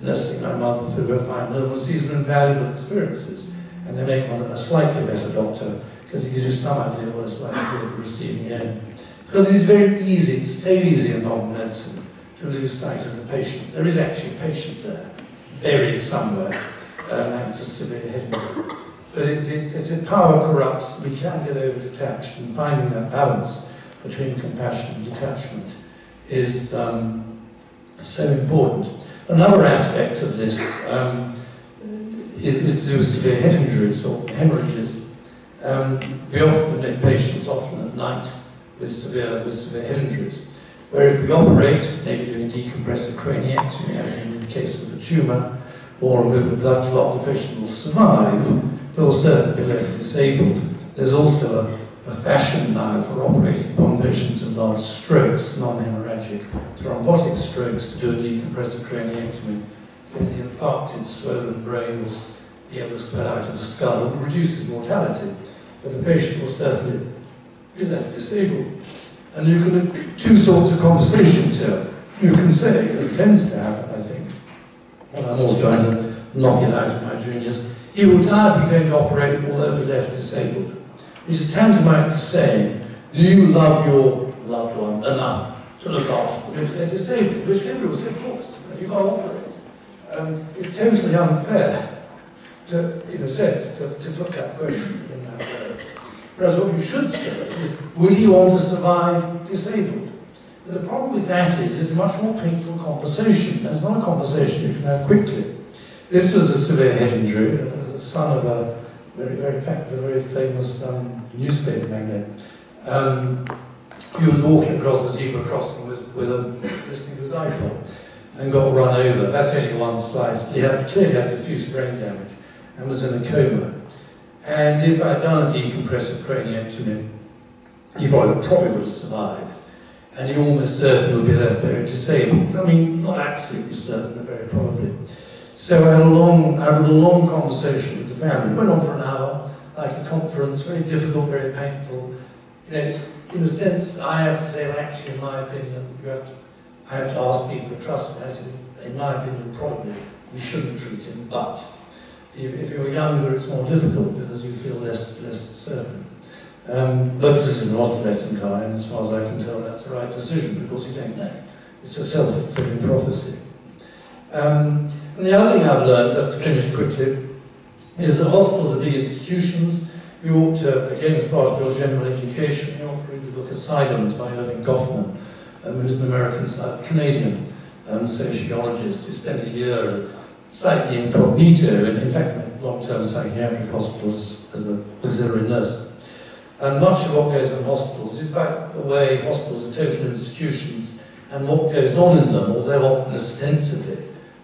Speaker 2: nursing my mother through her final illness. These are invaluable experiences, and they make one a slightly better doctor because it gives you some idea what it's like to be at receiving end. Because it is very easy, it's so easy in modern medicine to lose sight of the patient. There is actually a patient there, buried somewhere, um, and it's a severe head. But it's, it's, it's power corrupts, we can't get over detached, and finding that balance between compassion and detachment is um, so important. Another aspect of this um, is, to do with severe head injuries or hemorrhages. Um, we often admit patients, often at night, with severe, with severe head injuries. Where if we operate, maybe doing decompressive craniectomy, as in the case of a tumour, or remove a blood clot, the patient will survive, but will certainly be left disabled. There's also a, a fashion now for operating upon patients with large strokes, non-hemorrhagic thrombotic strokes, to do a decompressive craniectomy. So the infarcted, swollen brain will be able to spread out of the skull. It reduces mortality, but the patient will certainly be left disabled. And you can have two sorts of conversations here. You can say, as tends to happen, I think, and I'm always trying to knock it out of my juniors, he will die if you're going to operate, although be left disabled. Is tantamount to saying, do you love your loved one enough to look after them if they're disabled? Which everyone will say, of course, you've got to operate. Um, it's totally unfair, to, in a sense, to, to put that question in that way. Whereas what you should say is, would he want to survive disabled? But the problem with that is, it's a much more painful conversation. It's not a conversation you can have quickly. This was a severe head injury, the son of a very, very, very famous um, newspaper magnate. Um, he was walking across the zebra crossing with, with a, listening to his iPod and got run over. That's only one slice. He had, clearly had diffuse brain damage and was in a coma. And if I'd done a decompressive craniectomy, he probably, probably would have survived. And he almost certainly would be left very disabled. I mean, not absolutely certain, but very probably. So I had a long, I had a long conversation with the family. It went on for an like a conference, very difficult, very painful. You know, in a sense, I have to say, well, actually, in my opinion, you have to, I have to ask people to trust me. In my opinion, probably we shouldn't treat him, but if you're younger, it's more difficult because you feel less, less certain. Um, but this is not Tibetan guy, and as far as I can tell, that's the right decision because you don't know. It's a self-fulfilling prophecy. Um, and the other thing I've learned, just to finish quickly, is that hospitals are big institutions, You ought to, again, as part of your general education, you ought to read the book Asylums by Erving Goffman, um, who's an American, Canadian um, sociologist who spent a year slightly incognito, in, fact, long-term psychiatric hospitals as an auxiliary nurse. And much of what goes on in hospitals is about the way hospitals are total institutions and what goes on in them, although often ostensibly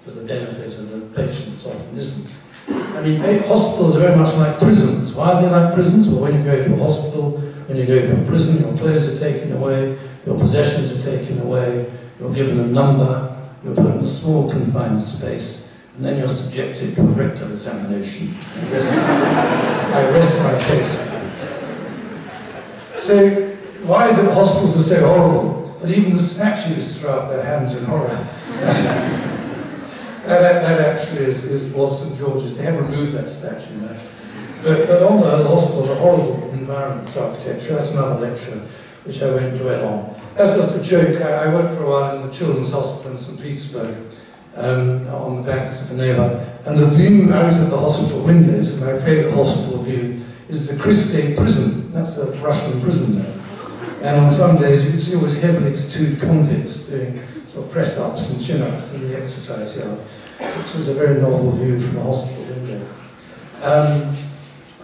Speaker 2: for the benefit of the patients, often isn't. I mean, hospitals are very much like prisons. Why are they like prisons? Well, when you go to a hospital, when you go to a prison, your clothes are taken away, your possessions are taken away, you're given a number, you're put in a small confined space, and then you're subjected to a rectal examination. I rest my case. So, why is it hospitals are so horrible? But even the statues throw up their hands in horror. That, that, actually is, is, was St George's. They haven't removed that statue now. But, but on the whole, the hospitals are horrible environments architecture. That's another lecture which I won't dwell on. That's just a joke. I, I worked for a while in the Children's Hospital in St Petersburg um, on the banks of the Neva. And the view out of the hospital windows, my favourite hospital view, is the Kresty prison. That's a Russian prison there. And on some days you can see all these heavily tattooed convicts doing press-ups and chin-ups in the exercise yard, which is a very novel view from a hospital window. Um,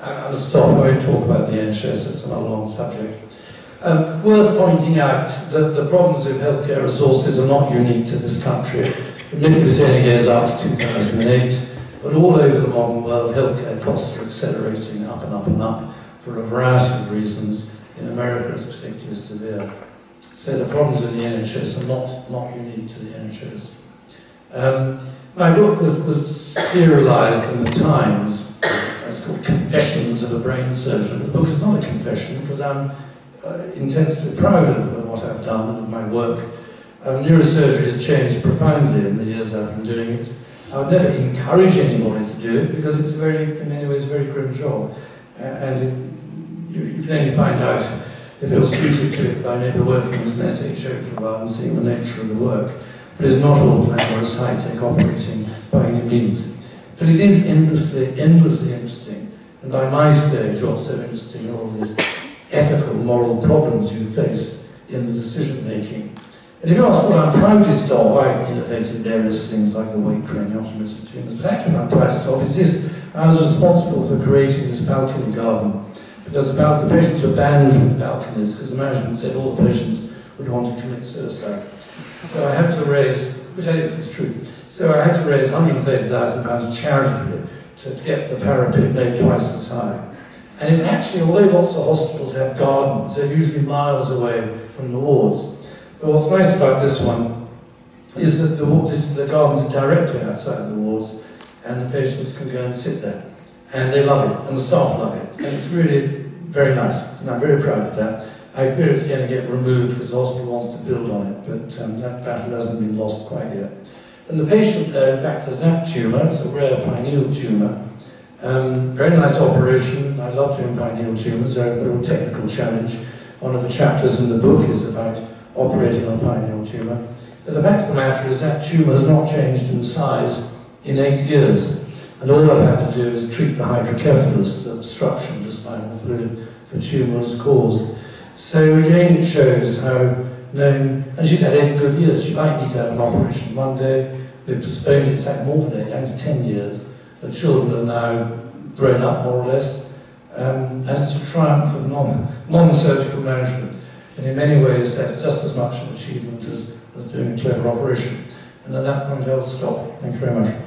Speaker 2: I'll stop, I won't talk about the NHS, it's a long subject. Um, worth pointing out that the problems with healthcare resources are not unique to this country. Admittedly, only goes up to 2008, but all over the modern world, healthcare costs are accelerating up and up and up for a variety of reasons. In America, it's particularly severe. So the problems with the NHS are not, not unique to the NHS. Um, my book was, was serialized in the Times. It's called Confessions of a Brain Surgeon. The book is not a confession because I'm uh, intensely proud of what I've done and of my work. Um, neurosurgery has changed profoundly in the years I've been doing it. I would never encourage anybody to do it because it's very, in many ways, a very grim job. Uh, and it, you, you, can only find out if you're suited to it by maybe working as an SHO for a while seeing the nature of the work. But it's not all glamorous high-tech operating by any means. But it is endlessly, endlessly interesting. And by my stage, what's so interesting all these ethical, moral problems you face in the decision-making and if you ask what I'm proudest of, I innovated various things like the weight and tumors, but actually I'm proudest of is this. I was responsible for creating this balcony garden because about the patients were banned from the balconies because the management said all the patients would want to commit suicide. So I had to raise, which I think is true, so I had to raise £130,000 charitably to get the parapet made twice as high. And it's actually, although lots of hospitals have gardens, they're usually miles away from the wards. But what's nice about this one is that the, this, the gardens are directly outside the wards and the patients can go and sit there. And they love it, and the staff love it. And it's really very nice, and I'm very proud of that. I fear it's going to get removed because the hospital wants to build on it, but um, that battle hasn't been lost quite yet. And the patient there, in fact, has that tumour, it's a rare pineal tumour. Um, very nice operation. I love doing pineal tumours, they're a real technical challenge. One of the chapters in the book is about operating on pineal tumour. But the fact of the matter is that tumour has not changed in size in eight years. And all I've had to do is treat the hydrocephalus, the obstruction of the spinal fluid for tumour as caused. So again it shows how known, and she's had eight good years, she might need to have an operation one day. We've postponed it to more than eight, to 10 years. The children are now grown up more or less. Um, and it's a triumph of non-surgical management. And in many ways, that's just as much an achievement as, as doing a clever operation. And at that point, I'll stop. Thank you very much.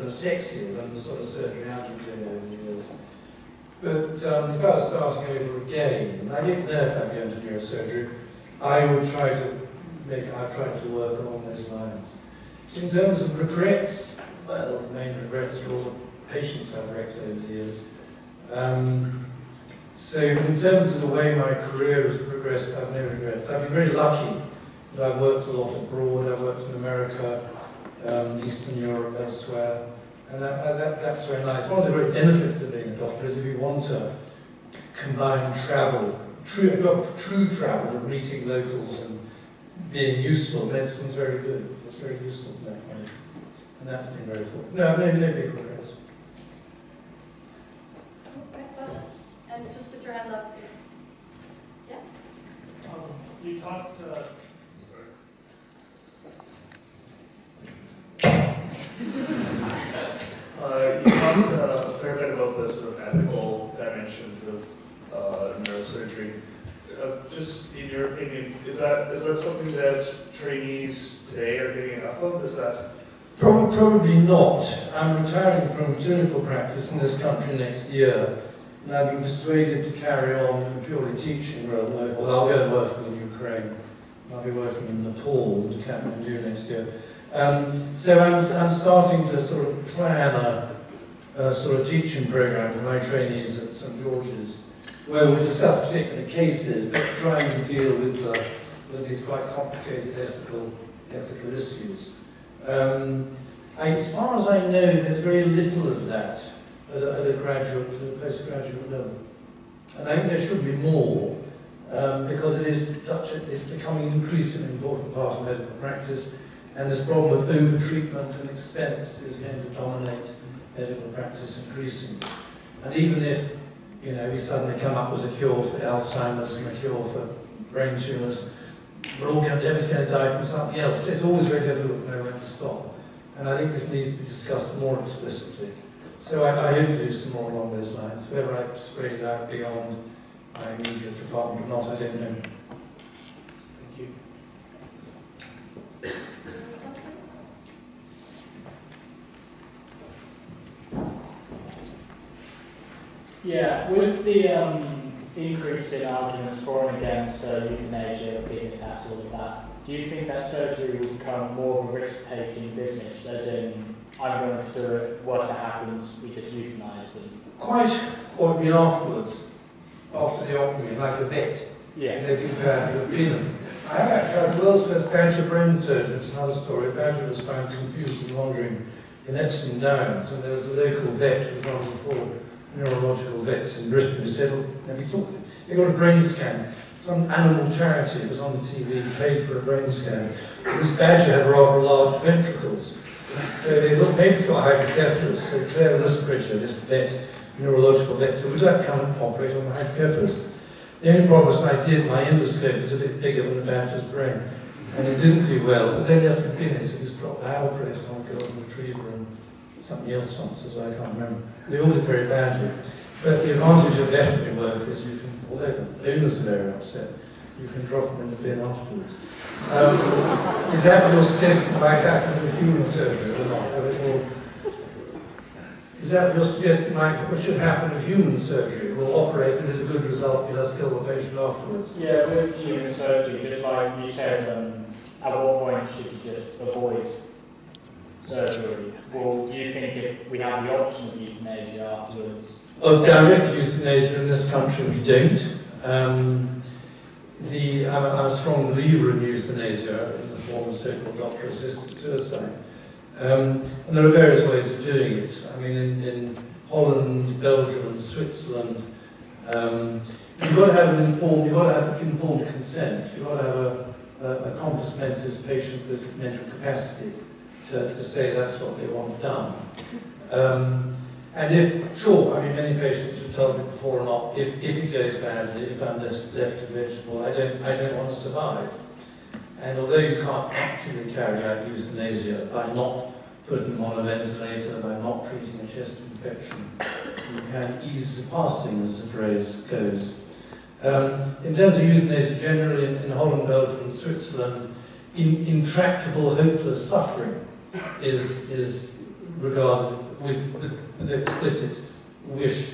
Speaker 2: Sort of sexy than the sort of surgery I've been doing over the years. But um, if I was starting over again, and I didn't know if I'd go into neurosurgery, I would try to make, I tried to work along those lines. In terms of regrets, well, the main regrets are all the patients I've wrecked over the years. Um, so in terms of the way my career has progressed, I've no regrets. I've been very lucky that I've worked a lot abroad. I've worked in America, um, Eastern Europe, elsewhere. And that, uh, that, that's very nice. One of the great benefits of being a doctor is if you want to combine travel, true, true travel of meeting locals and being useful, medicine's very good. It's very useful in that way. And that's been very fortunate. No, no, no big regrets.
Speaker 1: Next question? And just put your hand up. Yeah?
Speaker 3: Um, You talked, uh, uh, you talked uh, a fair bit about the sort of ethical dimensions of uh, neurosurgery. Just in your opinion, is that, is that something that trainees today are getting enough of? Is that,
Speaker 2: Probably, probably not. I'm retiring from clinical practice in this country next year, and I've been persuaded to carry on purely teaching. Well, I'll go and work in Ukraine. I'll be working in Nepal with Kathmandu next year. Um, so I'm, I'm starting to sort of plan a, a sort of teaching program for my trainees at St George's, where we'll discuss particular cases, but trying to deal with, with these quite complicated ethical, ethical issues. Um, I, as far as I know, there's very little of that at a, at a graduate, at a postgraduate level. And I think there should be more, um, because it is such a, it's becoming an increasingly important part of medical practice, and this problem of over-treatment and expense is going to dominate medical practice increasingly. And even if, you know, we suddenly come up with a cure for Alzheimer's and a cure for brain tumours, we're all going to, everyone's going to die from something else. It's always very difficult to know when to stop. And I think this needs to be discussed more explicitly. So I, I hope to do some more along those lines. Whether I spread it out beyond my immediate department or not, I don't know.
Speaker 3: thank you.
Speaker 1: Any question?
Speaker 4: Yeah, with the um, increase in arguments for and against uh, euthanasia being attached to all of that, do you think that surgery will become more of a risk-taking business, as in, I'm going to do it, whatever happens, we just euthanize them?
Speaker 2: Quite I mean afterwards, after the operation, like a vet.
Speaker 4: Yeah.
Speaker 2: They give bad opinion. I have actually had the world's first Badger brain surgeon. It's another story. Badger was found confused and wandering in Epsom Downs, and there was a local vet who was of the four neurological vets in Britain who said, well, they got a brain scan. Some animal charity was on the TV, paid for a brain scan. This badger had rather large ventricles. So they looked, maybe it's got hydrocephalus. So Claire Rusbridge, this vet, neurological vet, said, would to come and operate on the hydrocephalus? The only problem was I did, my endoscope was a bit bigger than the badger's brain. And it didn't do well. But then there's been it, so he was dropped the howl praise on a golden retriever and something else once as I can't remember. They all did very badly. But the advantage of veterinary work is you can, although the owners are very upset, you can drop them in the bin afterwards. Um, is that what you're suggesting might happen with human surgery or not? All is that suggesting, like, what should happen with human surgery? Will operate and there's a good result, you just kill the patient afterwards?
Speaker 4: Yeah, with human surgery, just like you said, um, at what point should you just avoid surgery? Well, do you think if we have the option of euthanasia afterwards,
Speaker 2: Of direct euthanasia in this country, we don't. Um, the, I'm, I'm a strong believer in euthanasia in the form of so-called doctor-assisted suicide. Um, and there are various ways of doing it. I mean, in, in Holland, Belgium and Switzerland, Um, you've got to have an informed, you've got to have informed consent. You've got to have a, a, a compos mentis patient with mental capacity to, to say that's what they want done. Um, and if, sure, I mean, many patients have told me before or not, if, if it goes badly, if I'm left, a vegetable, I don't, I don't want to survive. And although you can't actively carry out euthanasia by not putting them on a ventilator, by not treating a chest infection, you can ease the passing, as the phrase goes. Um, in terms of euthanasia generally, in, in Holland, Belgium, and Switzerland, in, intractable, hopeless suffering is, is regarded with, with, with explicit wish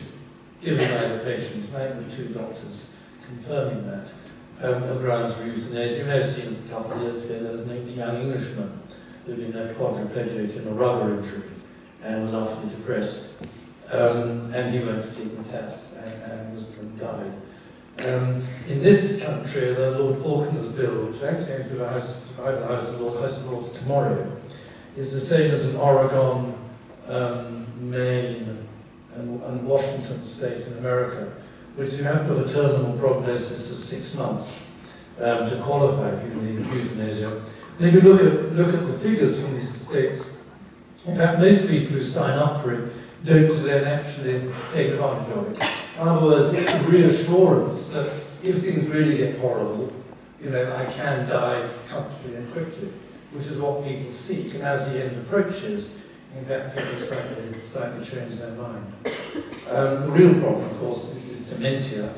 Speaker 2: given by the patient, maybe with two doctors confirming that, um, of grounds for euthanasia. You may have seen a couple of years ago there was a young Englishman who had been left quadriplegic in a rugby injury and was utterly depressed. Um, and he went to Dignitas and, and, was, and died. Um, in this country, the Lord Falconer's Bill, which actually came to the House, the House of Lords, House of Lords tomorrow, is the same as in Oregon, um, Maine, and, and Washington State in America, which you have to have a terminal prognosis of six months um, to qualify for euthanasia. And if you look at, look at the figures from these states, in fact, most people who sign up for it don't then actually take advantage of it. In other words, it's a reassurance that if things really get horrible, you know, I can die comfortably and quickly, which is what people seek. And as the end approaches, in fact, people slightly, slightly change their mind. Um, the real problem, of course, is, is dementia,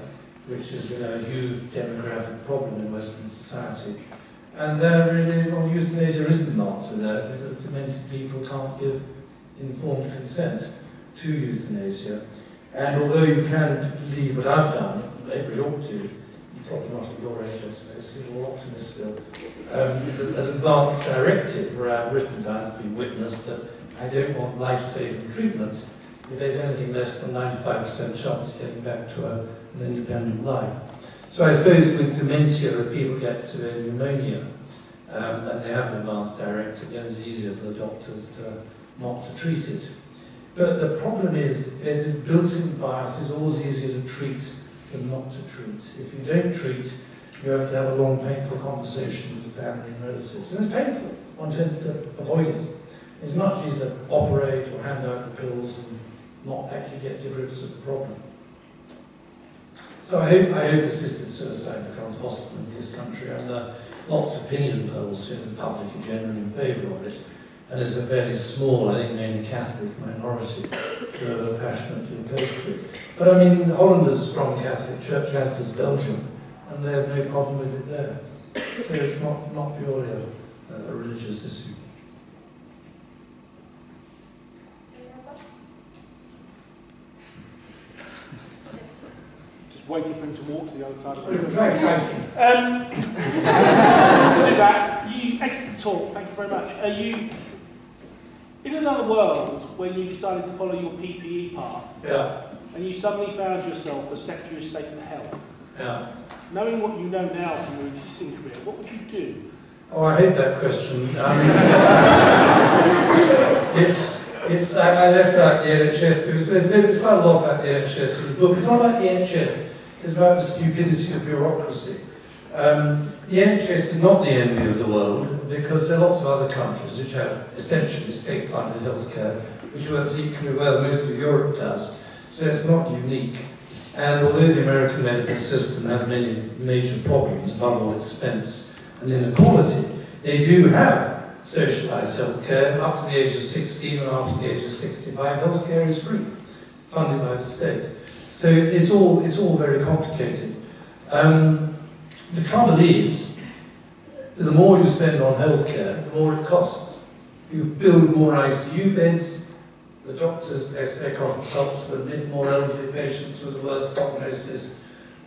Speaker 2: which is you know, a huge demographic problem in Western society. And there really, on euthanasia isn't an answer there, because demented people can't give informed consent to euthanasia. And although you can believe what I've done, everybody ought to, probably not at your age, I suppose, you're optimist still, um, an advanced directive where written down to be witnessed that I don't want life-saving treatment if there's anything less than 95% chance of getting back to a, an independent life. So I suppose with dementia, if people get severe pneumonia um, and they have an advanced directive, then it's easier for the doctors to not to treat it. But the problem is, there's this built-in bias, it's always easier to treat than not to treat. If you don't treat, you have to have a long, painful conversation with the family and relatives. And it's painful. One tends to avoid it. It's much easier to operate or hand out the pills and not actually get to grips with the problem. So I hope, I hope assisted suicide becomes possible in this country, and there are lots of opinion polls in the public are generally in favour of it. And it's a fairly small, I think mainly Catholic minority who are passionately opposed to it. But I mean, Holland is a strong Catholic church, as does Belgium, and they have no problem with it there. So it's not, not purely a, a religious issue.
Speaker 1: Any more questions?
Speaker 5: Just waiting for him to walk to the other side of the room.
Speaker 6: right.
Speaker 5: Um, to do that, you, excellent talk, thank you very much. Are you, in another world, when you decided to follow your PPE path,
Speaker 2: Yeah,
Speaker 5: and you suddenly found yourself as Secretary of State for Health,
Speaker 2: yeah.
Speaker 5: Knowing what you know now from your existing career, what would you do?
Speaker 2: Oh, I hate that question. Um, it's, it's, I, left out the NHS because there's, there's quite a lot about the NHS in the book. It's not about the NHS, it's about the stupidity of bureaucracy. Um, the NHS is not the envy of the world because there are lots of other countries which have essentially state-funded healthcare, which works equally well, most of Europe does. So it's not unique. And although the American medical system has many major problems, above all expense, and inequality, they do have socialised healthcare up to the age of 16 and after the age of 65. Healthcare is free, funded by the state. So it's all, it's all very complicated. Um, the trouble is, the more you spend on healthcare, the more it costs. You build more ICU beds, the doctors, their consults admit more elderly patients with worse prognosis.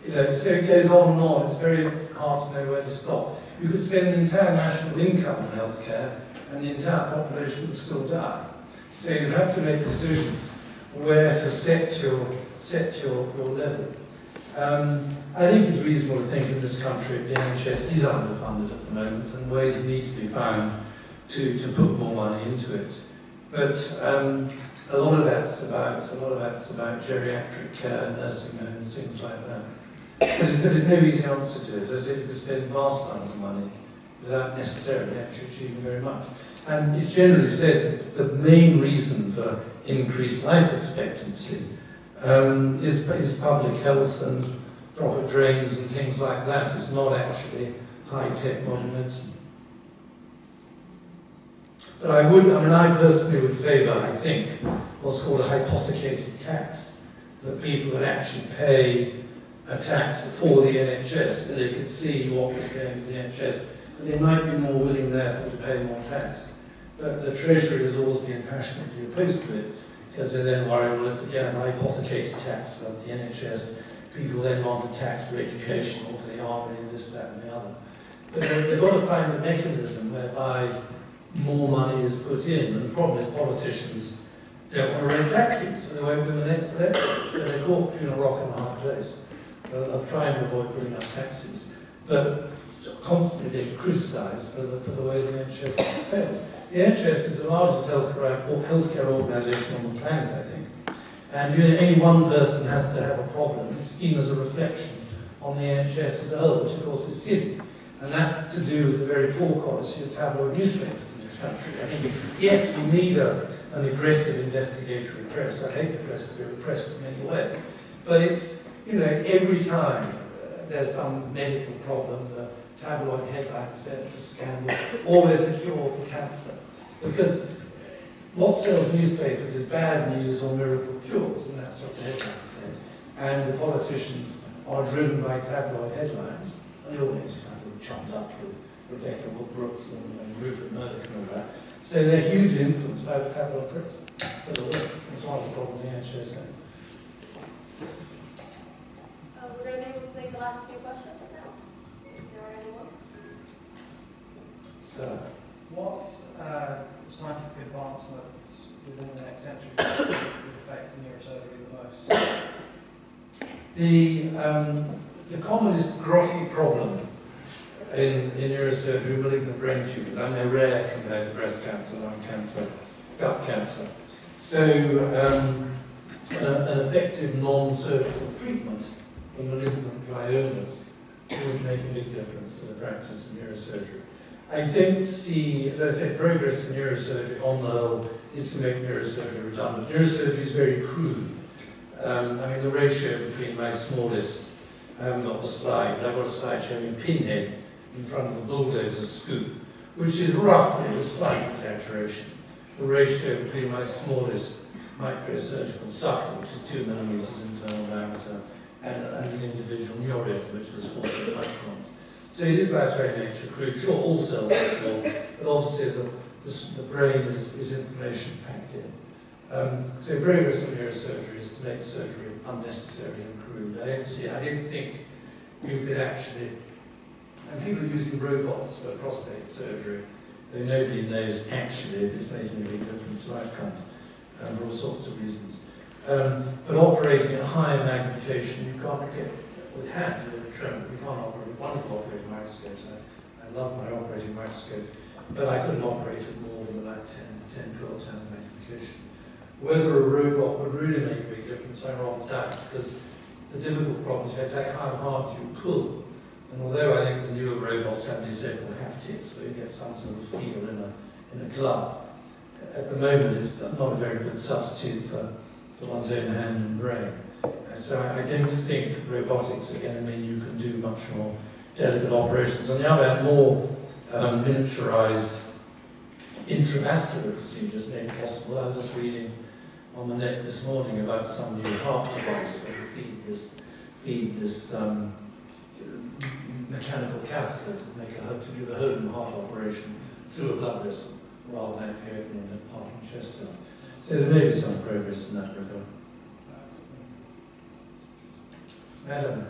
Speaker 2: You know, so it goes on and on. It's very hard to know where to stop. You could spend the entire national income on healthcare and the entire population would still die. So you have to make decisions where to set your, set your, your level. Um, I think it's reasonable to think in this country the NHS is underfunded at the moment and ways need to be found to, to put more money into it. But um, a lot of that's about a lot of that's about geriatric care, nursing homes, things like that. But there's, there's no easy answer to it. There's, can spend vast sums of money without necessarily actually achieving very much. And it's generally said the main reason for increased life expectancy um, is, is public health and proper drains and things like that. It's not actually high-tech modern medicine. But I would, I mean, I personally would favour, I think, what's called a hypothecated tax, that people would actually pay a tax for the NHS, that they could see what was going to the NHS, and they might be more willing, therefore, to pay more tax. But the Treasury has always been passionately opposed to it, because they then worry, well, if they get an hypothecated tax for the NHS, people then want a tax for education or for the army and this, that and the other. But they've got to find a mechanism whereby more money is put in, and the problem is politicians don't want to raise taxes, so they won't win the next election. So they're caught between a rock and a hard place uh, of trying to avoid putting up taxes, but constantly being criticised for the, for the way the NHS fails. The NHS is the largest healthcare, healthcare organisation on the planet, I think. And you know, any one person has to have a problem. It's seen as a reflection on the NHS as a whole, which of course is silly. And that's to do with the very poor quality of tabloid newspapers yes, we need a, an aggressive investigatory press. I hate the press to be repressed in any way. But it's, you know, every time uh, there's some medical problem, the tabloid headline says it's a scandal, or there's a cure for cancer. Because what sells newspapers is bad news or miracle cures, and that's what the headlines say. And the politicians are driven by tabloid headlines. They always kind of chummed up with Rebekah Brooks and, and Rupert Murdoch and all that. So they're hugely influenced by the tabloid press for the worse. That's one of the problems the NHS has.
Speaker 1: Uh, we're going to be able to take the last few questions now. If there are any more.
Speaker 2: So,
Speaker 7: What uh, scientific advancements within the next century would affect neurosurgery the most?
Speaker 2: The, um, the commonest grotty problem in, in neurosurgery, malignant brain tumours, and they're rare compared to breast cancer, lung cancer, gut cancer. So um, a- an effective non-surgical treatment for malignant gliomas would make a big difference to the practice of neurosurgery. I don't see, as I said, progress in neurosurgery on the whole is to make neurosurgery redundant. Neurosurgery is very crude. Um, I mean, the ratio between my smallest, I haven't got the slide, but I've got a slide showing pinhead in front of a bulldozer scoop, which is roughly a slight exaggeration. The ratio between my smallest microsurgical sucker, which is two millimeters internal diameter, and, and an individual neuron, which is 40 microns. So it is by its very nature crude. Sure, all cells are small, but obviously the, the, the brain is, is information packed in. Um, so progress in neurosurgery is to make surgery unnecessary and crude. I don't see, I don't think you could actually, and people are using robots for prostate surgery, though nobody knows actually if it's making a big difference to outcomes um, for all sorts of reasons. Um, but operating at higher magnification, you can't get with hand, a tremor, you can't operate with wonderful operating microscopes. I, I love my operating microscope, but I couldn't operate at more than about 10, 10 12 times magnification. Whether a robot would really make a big difference, I rather doubt, because the difficult problem is how hard you pull. And although I think the newer robots have these so-called haptics, where you get some sort of feel in a, in a glove, at the moment it's not a very good substitute for, for one's own hand and brain. And so I, don't think robotics are going to mean you can do much more delicate operations. On the other hand, more um, miniaturized intravascular procedures may be possible. I was just reading on the net this morning about some new heart device where you feed this, feed this um, mechanical catheter to make a to do the Hoden heart operation through a blood vessel rather than actually opening the heart and chest down. So there may be some progress in that regard. Madam.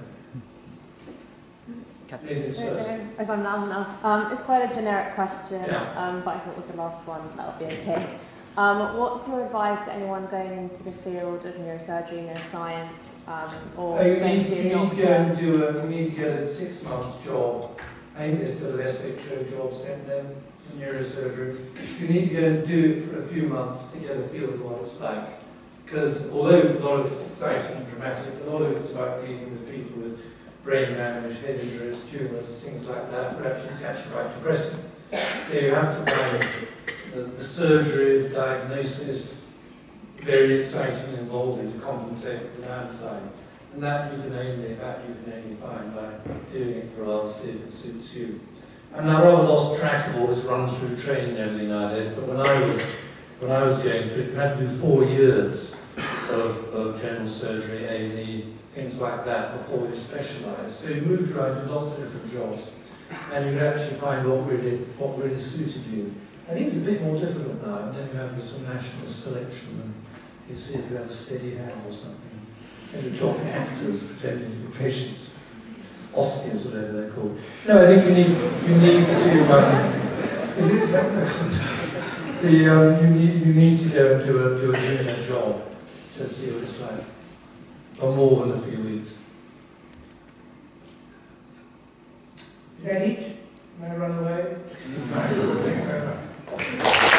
Speaker 2: Ladies first.
Speaker 8: I've gone long enough. Um, it's quite a generic question,
Speaker 2: Yeah.
Speaker 8: um, but I thought it was the last one. That'll be okay. Um, what's your advice to anyone going into the field of neurosurgery, neuroscience, um, or
Speaker 2: you
Speaker 8: going
Speaker 2: need,
Speaker 8: to be a
Speaker 2: doctor? you need
Speaker 8: to
Speaker 2: do a, you need to get a six-month job. I think there's still SHO jobs, and then in neurosurgery, you need to go and do it for a few months to get a feel of what it's like. Because although a lot of it's exciting and dramatic, a lot of it's about dealing with people with brain damage, head injuries, tumours, things like that, perhaps it's actually quite depressing. So you have to find the, the surgery, the diagnosis, very exciting and involving to compensate for the downside. And that you can only, that you can only find by doing it for a while, if it suits you. And mean, I rather lost track of all this run through training and everything nowadays, but when I was, when I was going through it, you had to do four years of, of general surgery, A&E, things like that before you specialised. So you moved around, did lots of different jobs, and you could actually find what really, what really suited you. I think it's a bit more difficult now, and then you have this national selection, and you see if you have a steady hand or something. And you talk to actors pretending to be patients. OSCEs, whatever they're called. No, I think you need, you need to, um, is it, the, um, you need, you need to go and do a, do a junior job to see what it's like, for more than a few weeks. Is that it? May I run away? Thank you.